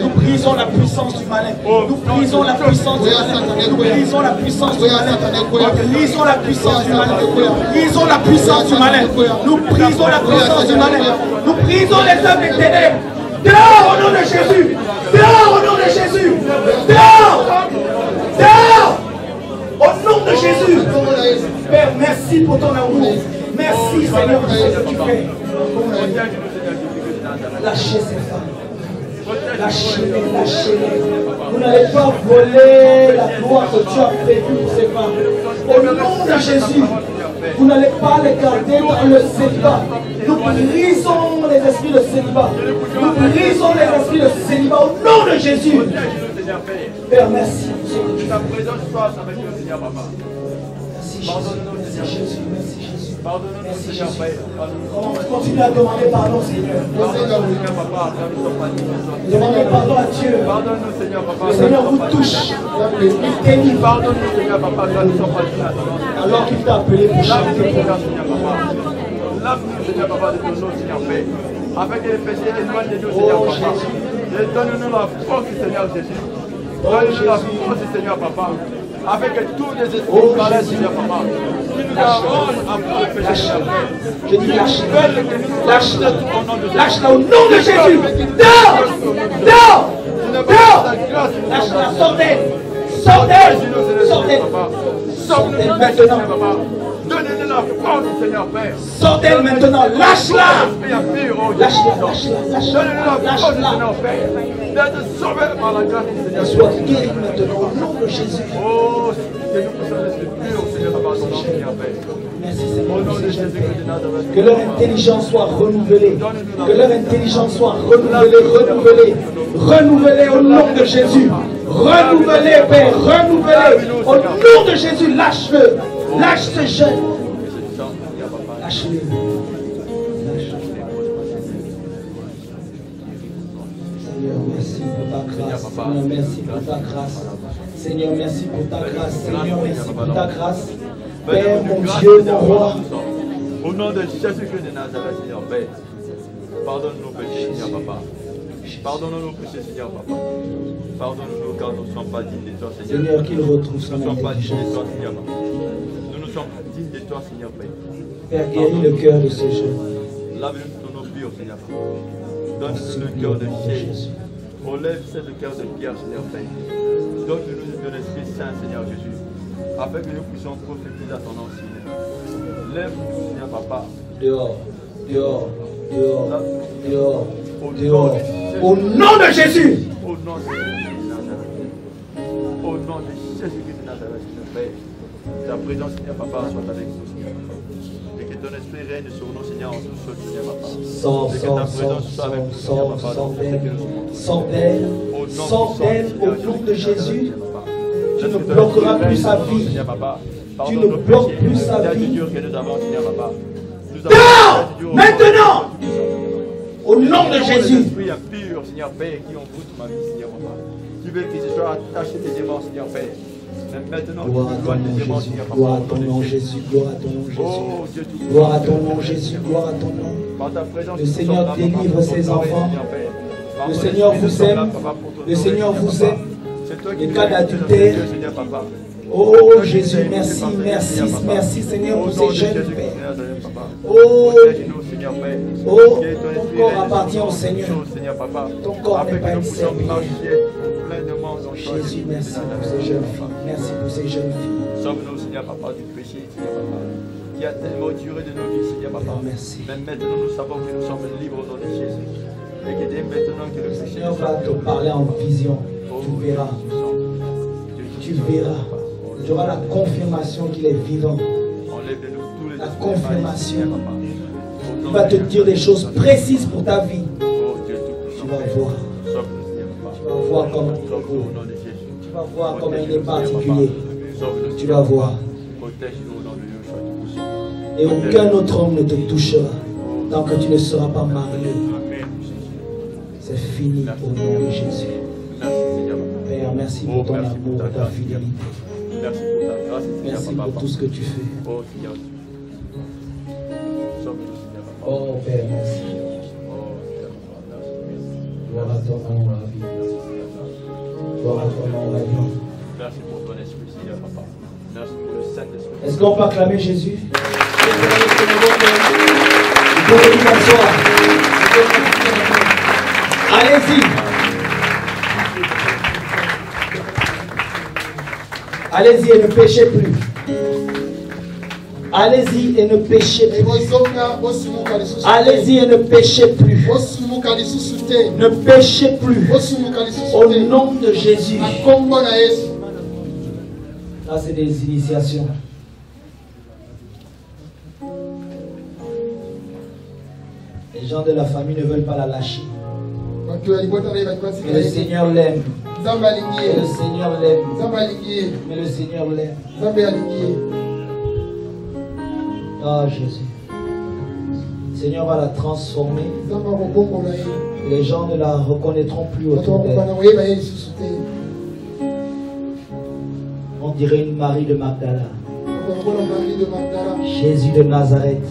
Nous brisons la puissance du malin. Nous brisons la puissance du malin. Nous brisons la puissance du malin. Nous brisons la puissance du malin. Nous brisons la puissance du malin. Nous brisons la puissance du malin. Nous brisons les œuvres des ténèbres. Dehors au nom de Jésus. Dehors au nom de Jésus. Dehors. Dehors. Au nom de Jésus. Père, merci pour ton amour. Merci Seigneur pour ce que tu fais. Lâchez ces femmes. Lâchez-les, lâchez-les. Vous n'allez pas voler la gloire que tu as prévue pour ces femmes. Au nom de Jésus, vous n'allez pas les garder dans le célibat. Nous brisons les esprits de célibat. Nous brisons les esprits de célibat au nom de Jésus. Père, merci. Ta présence passe avec nous, Seigneur Papa. Jésus. Merci Jésus. Pardonne-nous, Seigneur Père. Continue à demander pardon, Seigneur. Pardonne-nous, Seigneur Papa. Demandez pardon à Dieu. Pardonne-nous, Seigneur Papa. Le Seigneur vous touche. Il t'élit. Pardonne-nous, Seigneur Papa, Alors qu'il t'a appelé pour chanter. Seigneur Papa. Lave-nous, Seigneur Papa, de ton nom, Seigneur. Afin que les péchés éloignent de nous, Seigneur Papa. Et donne-nous la force Seigneur Jésus. Donne-nous la force Seigneur Papa. Avec tous les esprits oh, le péché, Seigneur Je dis lâche, lâche, lâche-la au nom de Jésus. Dehors, dehors, dehors. Lâche-la, sortez, sortez, sortez, sortez maintenant. Sortez maintenant, lâche-la. Lâche-la, lâche-la, lâche-la. Lâche-la, Seigneur Père d'être sauvé par la grâce du Seigneur. Sois guéri maintenant nom de Jésus. Oh, Merci Seigneur. Au nom de Jésus Que leur intelligence soit renouvelée. Que leur intelligence soit renouvelée, renouvelée, renouvelée au nom de Jésus. Renouvelée, Père, renouvelée. Au nom de Jésus, lâche-le. Lâche ce jeune. Lâche-le. Seigneur, merci pour ta grâce. Seigneur, merci pour ta grâce. Seigneur, merci pour ta grâce. Père, mon Dieu, mon roi. Au nom de Jésus-Christ de Nazareth, Seigneur, Père, pardonne nos péchés, Seigneur, Papa. Pardonne-nous nos péchés, Seigneur, Papa. Pardonne-nous car nous ne sommes pas dignes de toi, Seigneur. Seigneur, qu'il retrouve son Nous ne sommes pas dignes de toi, Seigneur, Papa. Nous ne sommes pas dignes de toi, Seigneur, Père. Père, guéris le cœur de ces jeunes. Lave-nous nos purs, Seigneur, Papa. Donne-nous le cœur de Jésus. Relève le cœur de pierre, Seigneur Père. Donne-nous de l'Esprit Saint, Seigneur Jésus, afin que nous puissions prophétiser à ton nom, Seigneur. Lève-nous, Seigneur Papa. Dehors, dehors, dehors, dehors, dehors. Au nom de Jésus. Au nom de Jésus. Au nom de Jésus-Christ de Nazareth, Père. Ta présence, Seigneur Papa, soit avec nous, Seigneur Et que ton esprit règne sur nous, Seigneur, en tous Seigneur Papa. Sors, sors, sors, sors, sors, sors d'elle. Sors d'elle, sors d'elle au nom de Jésus. Tu ne bloqueras plus sa vie. Tu ne bloques plus sa vie. Dehors Maintenant Au nom de Jésus. Seigneur Père, qui envoûte ma vie, Seigneur Papa. Tu veux que je sois attaché des démons, Seigneur Père. Maintenant, gloire à ton nom, Jésus. Gloire à ton nom, Jésus. Gloire à ton nom, Jésus. Gloire à ton nom, Jésus. Gloire à ton nom. Le Seigneur délivre ses enfants. Le Seigneur vous aime. Le Seigneur vous aime. Les cas d'adultère. Oh Jésus, merci, merci, merci Seigneur pour ces jeunes Père. Oh, oh, ton corps appartient au Seigneur. Ton corps n'est pas Jésus, merci pour ces jeunes filles. Merci pour ces jeunes filles. Sauve-nous, Seigneur Papa, du péché, Seigneur Papa, qui a tellement duré de nos vies, Seigneur Papa. Merci. Mais maintenant, nous savons que nous sommes libres au nom de Jésus. Et que dès maintenant que le péché Seigneur va te parler en vision. Tu verras. Tu verras. Tu auras la confirmation qu'il est vivant. La confirmation. Il va te dire des choses précises pour ta vie. Oh. Tu vas voir. Tu vas voir Jésus. Tu vas voir comment il est particulier. Tu vas voir. Et aucun autre homme ne te touchera tant que tu ne seras pas marié. C'est fini au nom de Jésus. Père, merci Oh, pour ton amour ta et ta grâce, fidélité. Merci pour ta grâce, Seigneur Merci Papa. pour tout ce que tu fais. Oh, Seigneur Seigneur Papa. Oh Père, merci. Oh, Seigneur Papa, merci. Gloire à ton nom, la vie. Gloire à ton nom, la vie. Merci pour ton esprit, Seigneur Papa. Merci pour le Saint-Esprit. Est-ce qu'on peut acclamer Jésus? Allez-y. Allez-y et ne péchez plus. Allez-y et ne péchez plus. Allez-y et ne péchez plus. Ne péchez plus. Au nom de Jésus. Ça, c'est des initiations. Les gens de la famille ne veulent pas la lâcher. Mais le Seigneur l'aime. Le Seigneur l'aime. Mais le Seigneur l'aime. ye Oh Jésus. Le Seigneur va la transformer. les gens ne la reconnaîtront plus autour d'elle. te On dirait une Marie de Magdala. Jésus de nazareth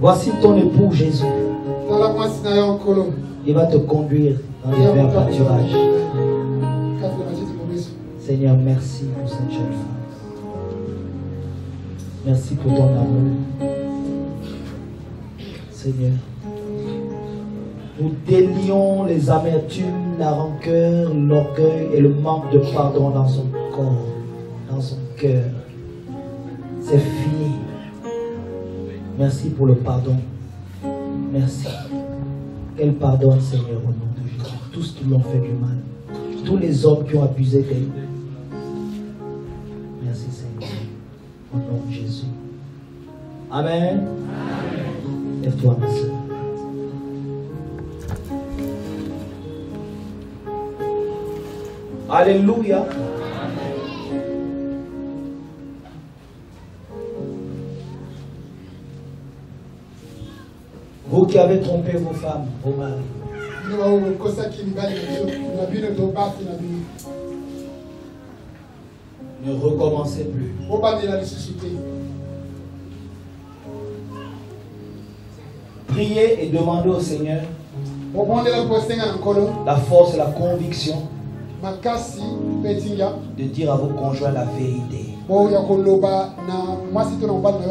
Voici ton époux Jésus. Il va te conduire dans les verts pâturages. Seigneur, merci pour cette jeune femme. Merci pour ton amour. Seigneur, nous délions les amertumes, la rancœur, l'orgueil et le manque de pardon dans son corps, dans son cœur. C'est fini. Merci pour le pardon. Merci. Qu'elle pardonne, Seigneur, au nom de Jésus. Tous qui lui fait du mal. Tous les hommes qui ont abusé d'elle. Merci, Seigneur. Au nom de Jésus. Amen. Lève-toi, ma soeur. Alléluia. Vous qui avez trompé vos femmes, vos maris, ne recommencez plus. Priez et demandez au Seigneur la force et la conviction de dire à vos conjoints la vérité.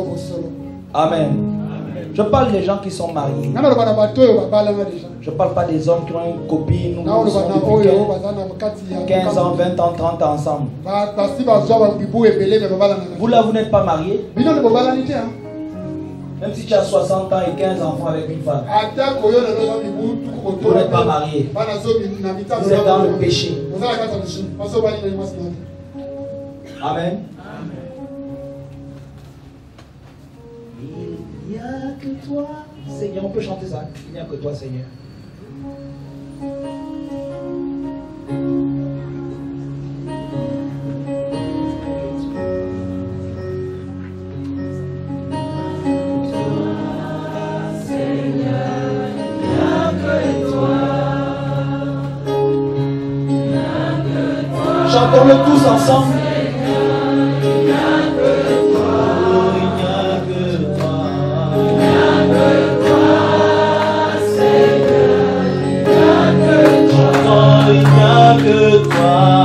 bosolo Amen. Je parle des gens qui sont mariés. Je ne parle pas des hommes qui ont une copine ou qui sont depuis oyo baza na kati ya 15 ans, 20 ans, 30 ans ensemble. Vous là, vous n'êtes pas marié. hein? Même si tu as 60 ans et 15 enfants avec une femme. Vous n'êtes pas marié. Vous êtes dans le péché. oza que toi, Seigneur. On peut chanter ça. Il n'y a que toi, Seigneur. Chantons-le tous ensemble. Que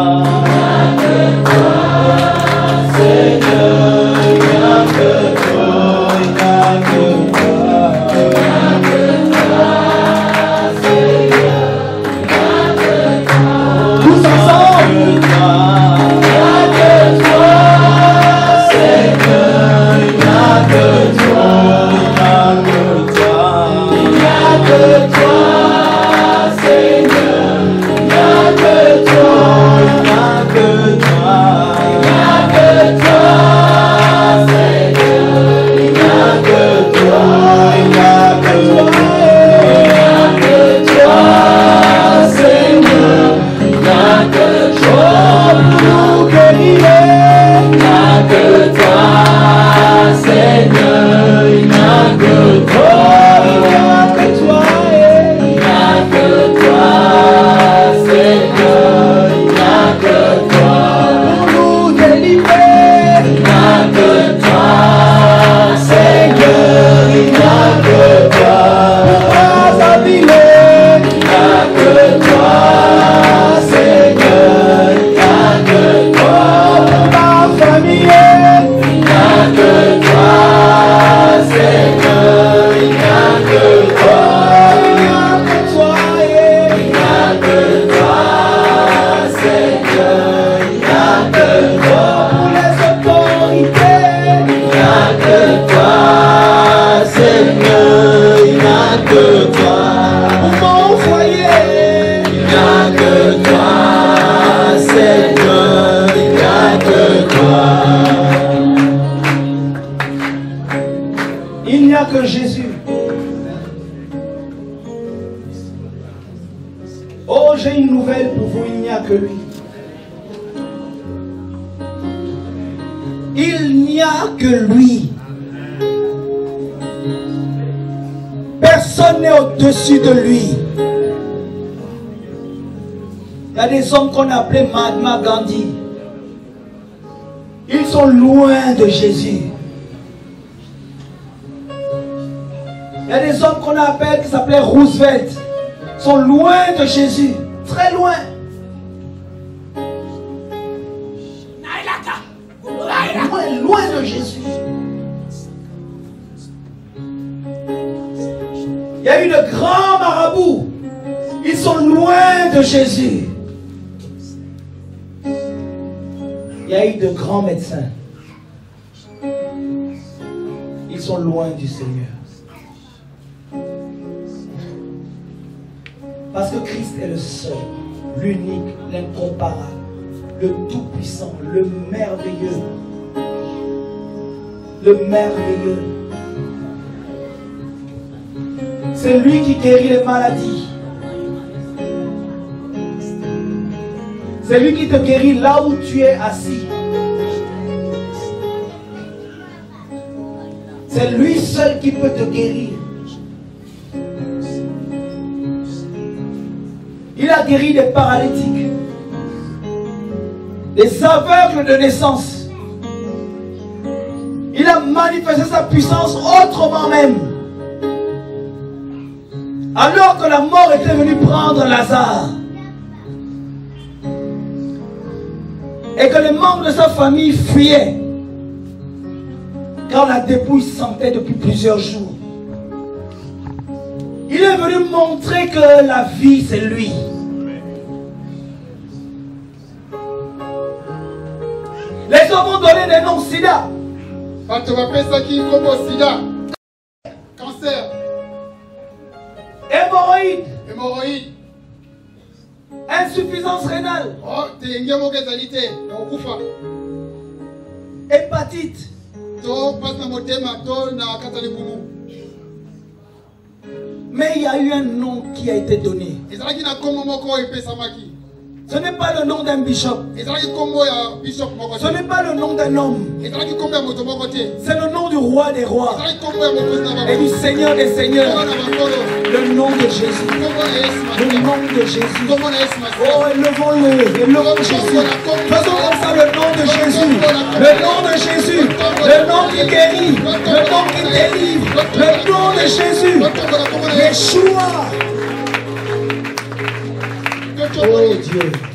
j'ai une nouvelle pour vous, il n'y a que lui. Il n'y a que lui. Personne n'est au-dessus de lui. Il y a des hommes qu'on appelait Mahatma Gandhi. Ils sont loin de Jésus. Il y a des hommes qu'on appelle, qui s'appelaient Roosevelt, sont loin de Jésus, très loin. Loin, loin de Jésus. Il y a eu de grands marabouts. Ils sont loin de Jésus. Il y a eu de grands médecins. Ils sont loin du Seigneur. Christ est le seul, l'unique, l'incomparable, le tout-puissant, le merveilleux. Le merveilleux. C'est lui qui guérit les maladies. C'est lui qui te guérit là où tu es assis. C'est lui seul qui peut te guérir. Guéri des paralytiques, des aveugles de naissance. Il a manifesté sa puissance autrement même. Alors que la mort était venue prendre Lazare. Et que les membres de sa famille fuyaient. Car la dépouille sentait depuis plusieurs jours. Il est venu montrer que la vie, c'est lui. Ont donné des noms sida. sida cancer. Hémorroïdes, hémoroïde insuffisance rénale, o tenge moko ezali te na kokufa hépatite, Mais il y a eu un nom qui a été donné. Ce n'est pas le nom d'un bishop. Ce n'est pas le nom d'un homme. C'est le nom du roi des rois et du Seigneur des seigneurs. Le nom de Jésus. Le nom de Jésus. Oh, élevons-le. Élevons Jésus. Faisons comme ça le nom de Jésus. Le nom de Jésus. Le nom qui guérit. Le nom qui délivre. Le nom de Jésus. Yeshua. Oh totombola Dieu.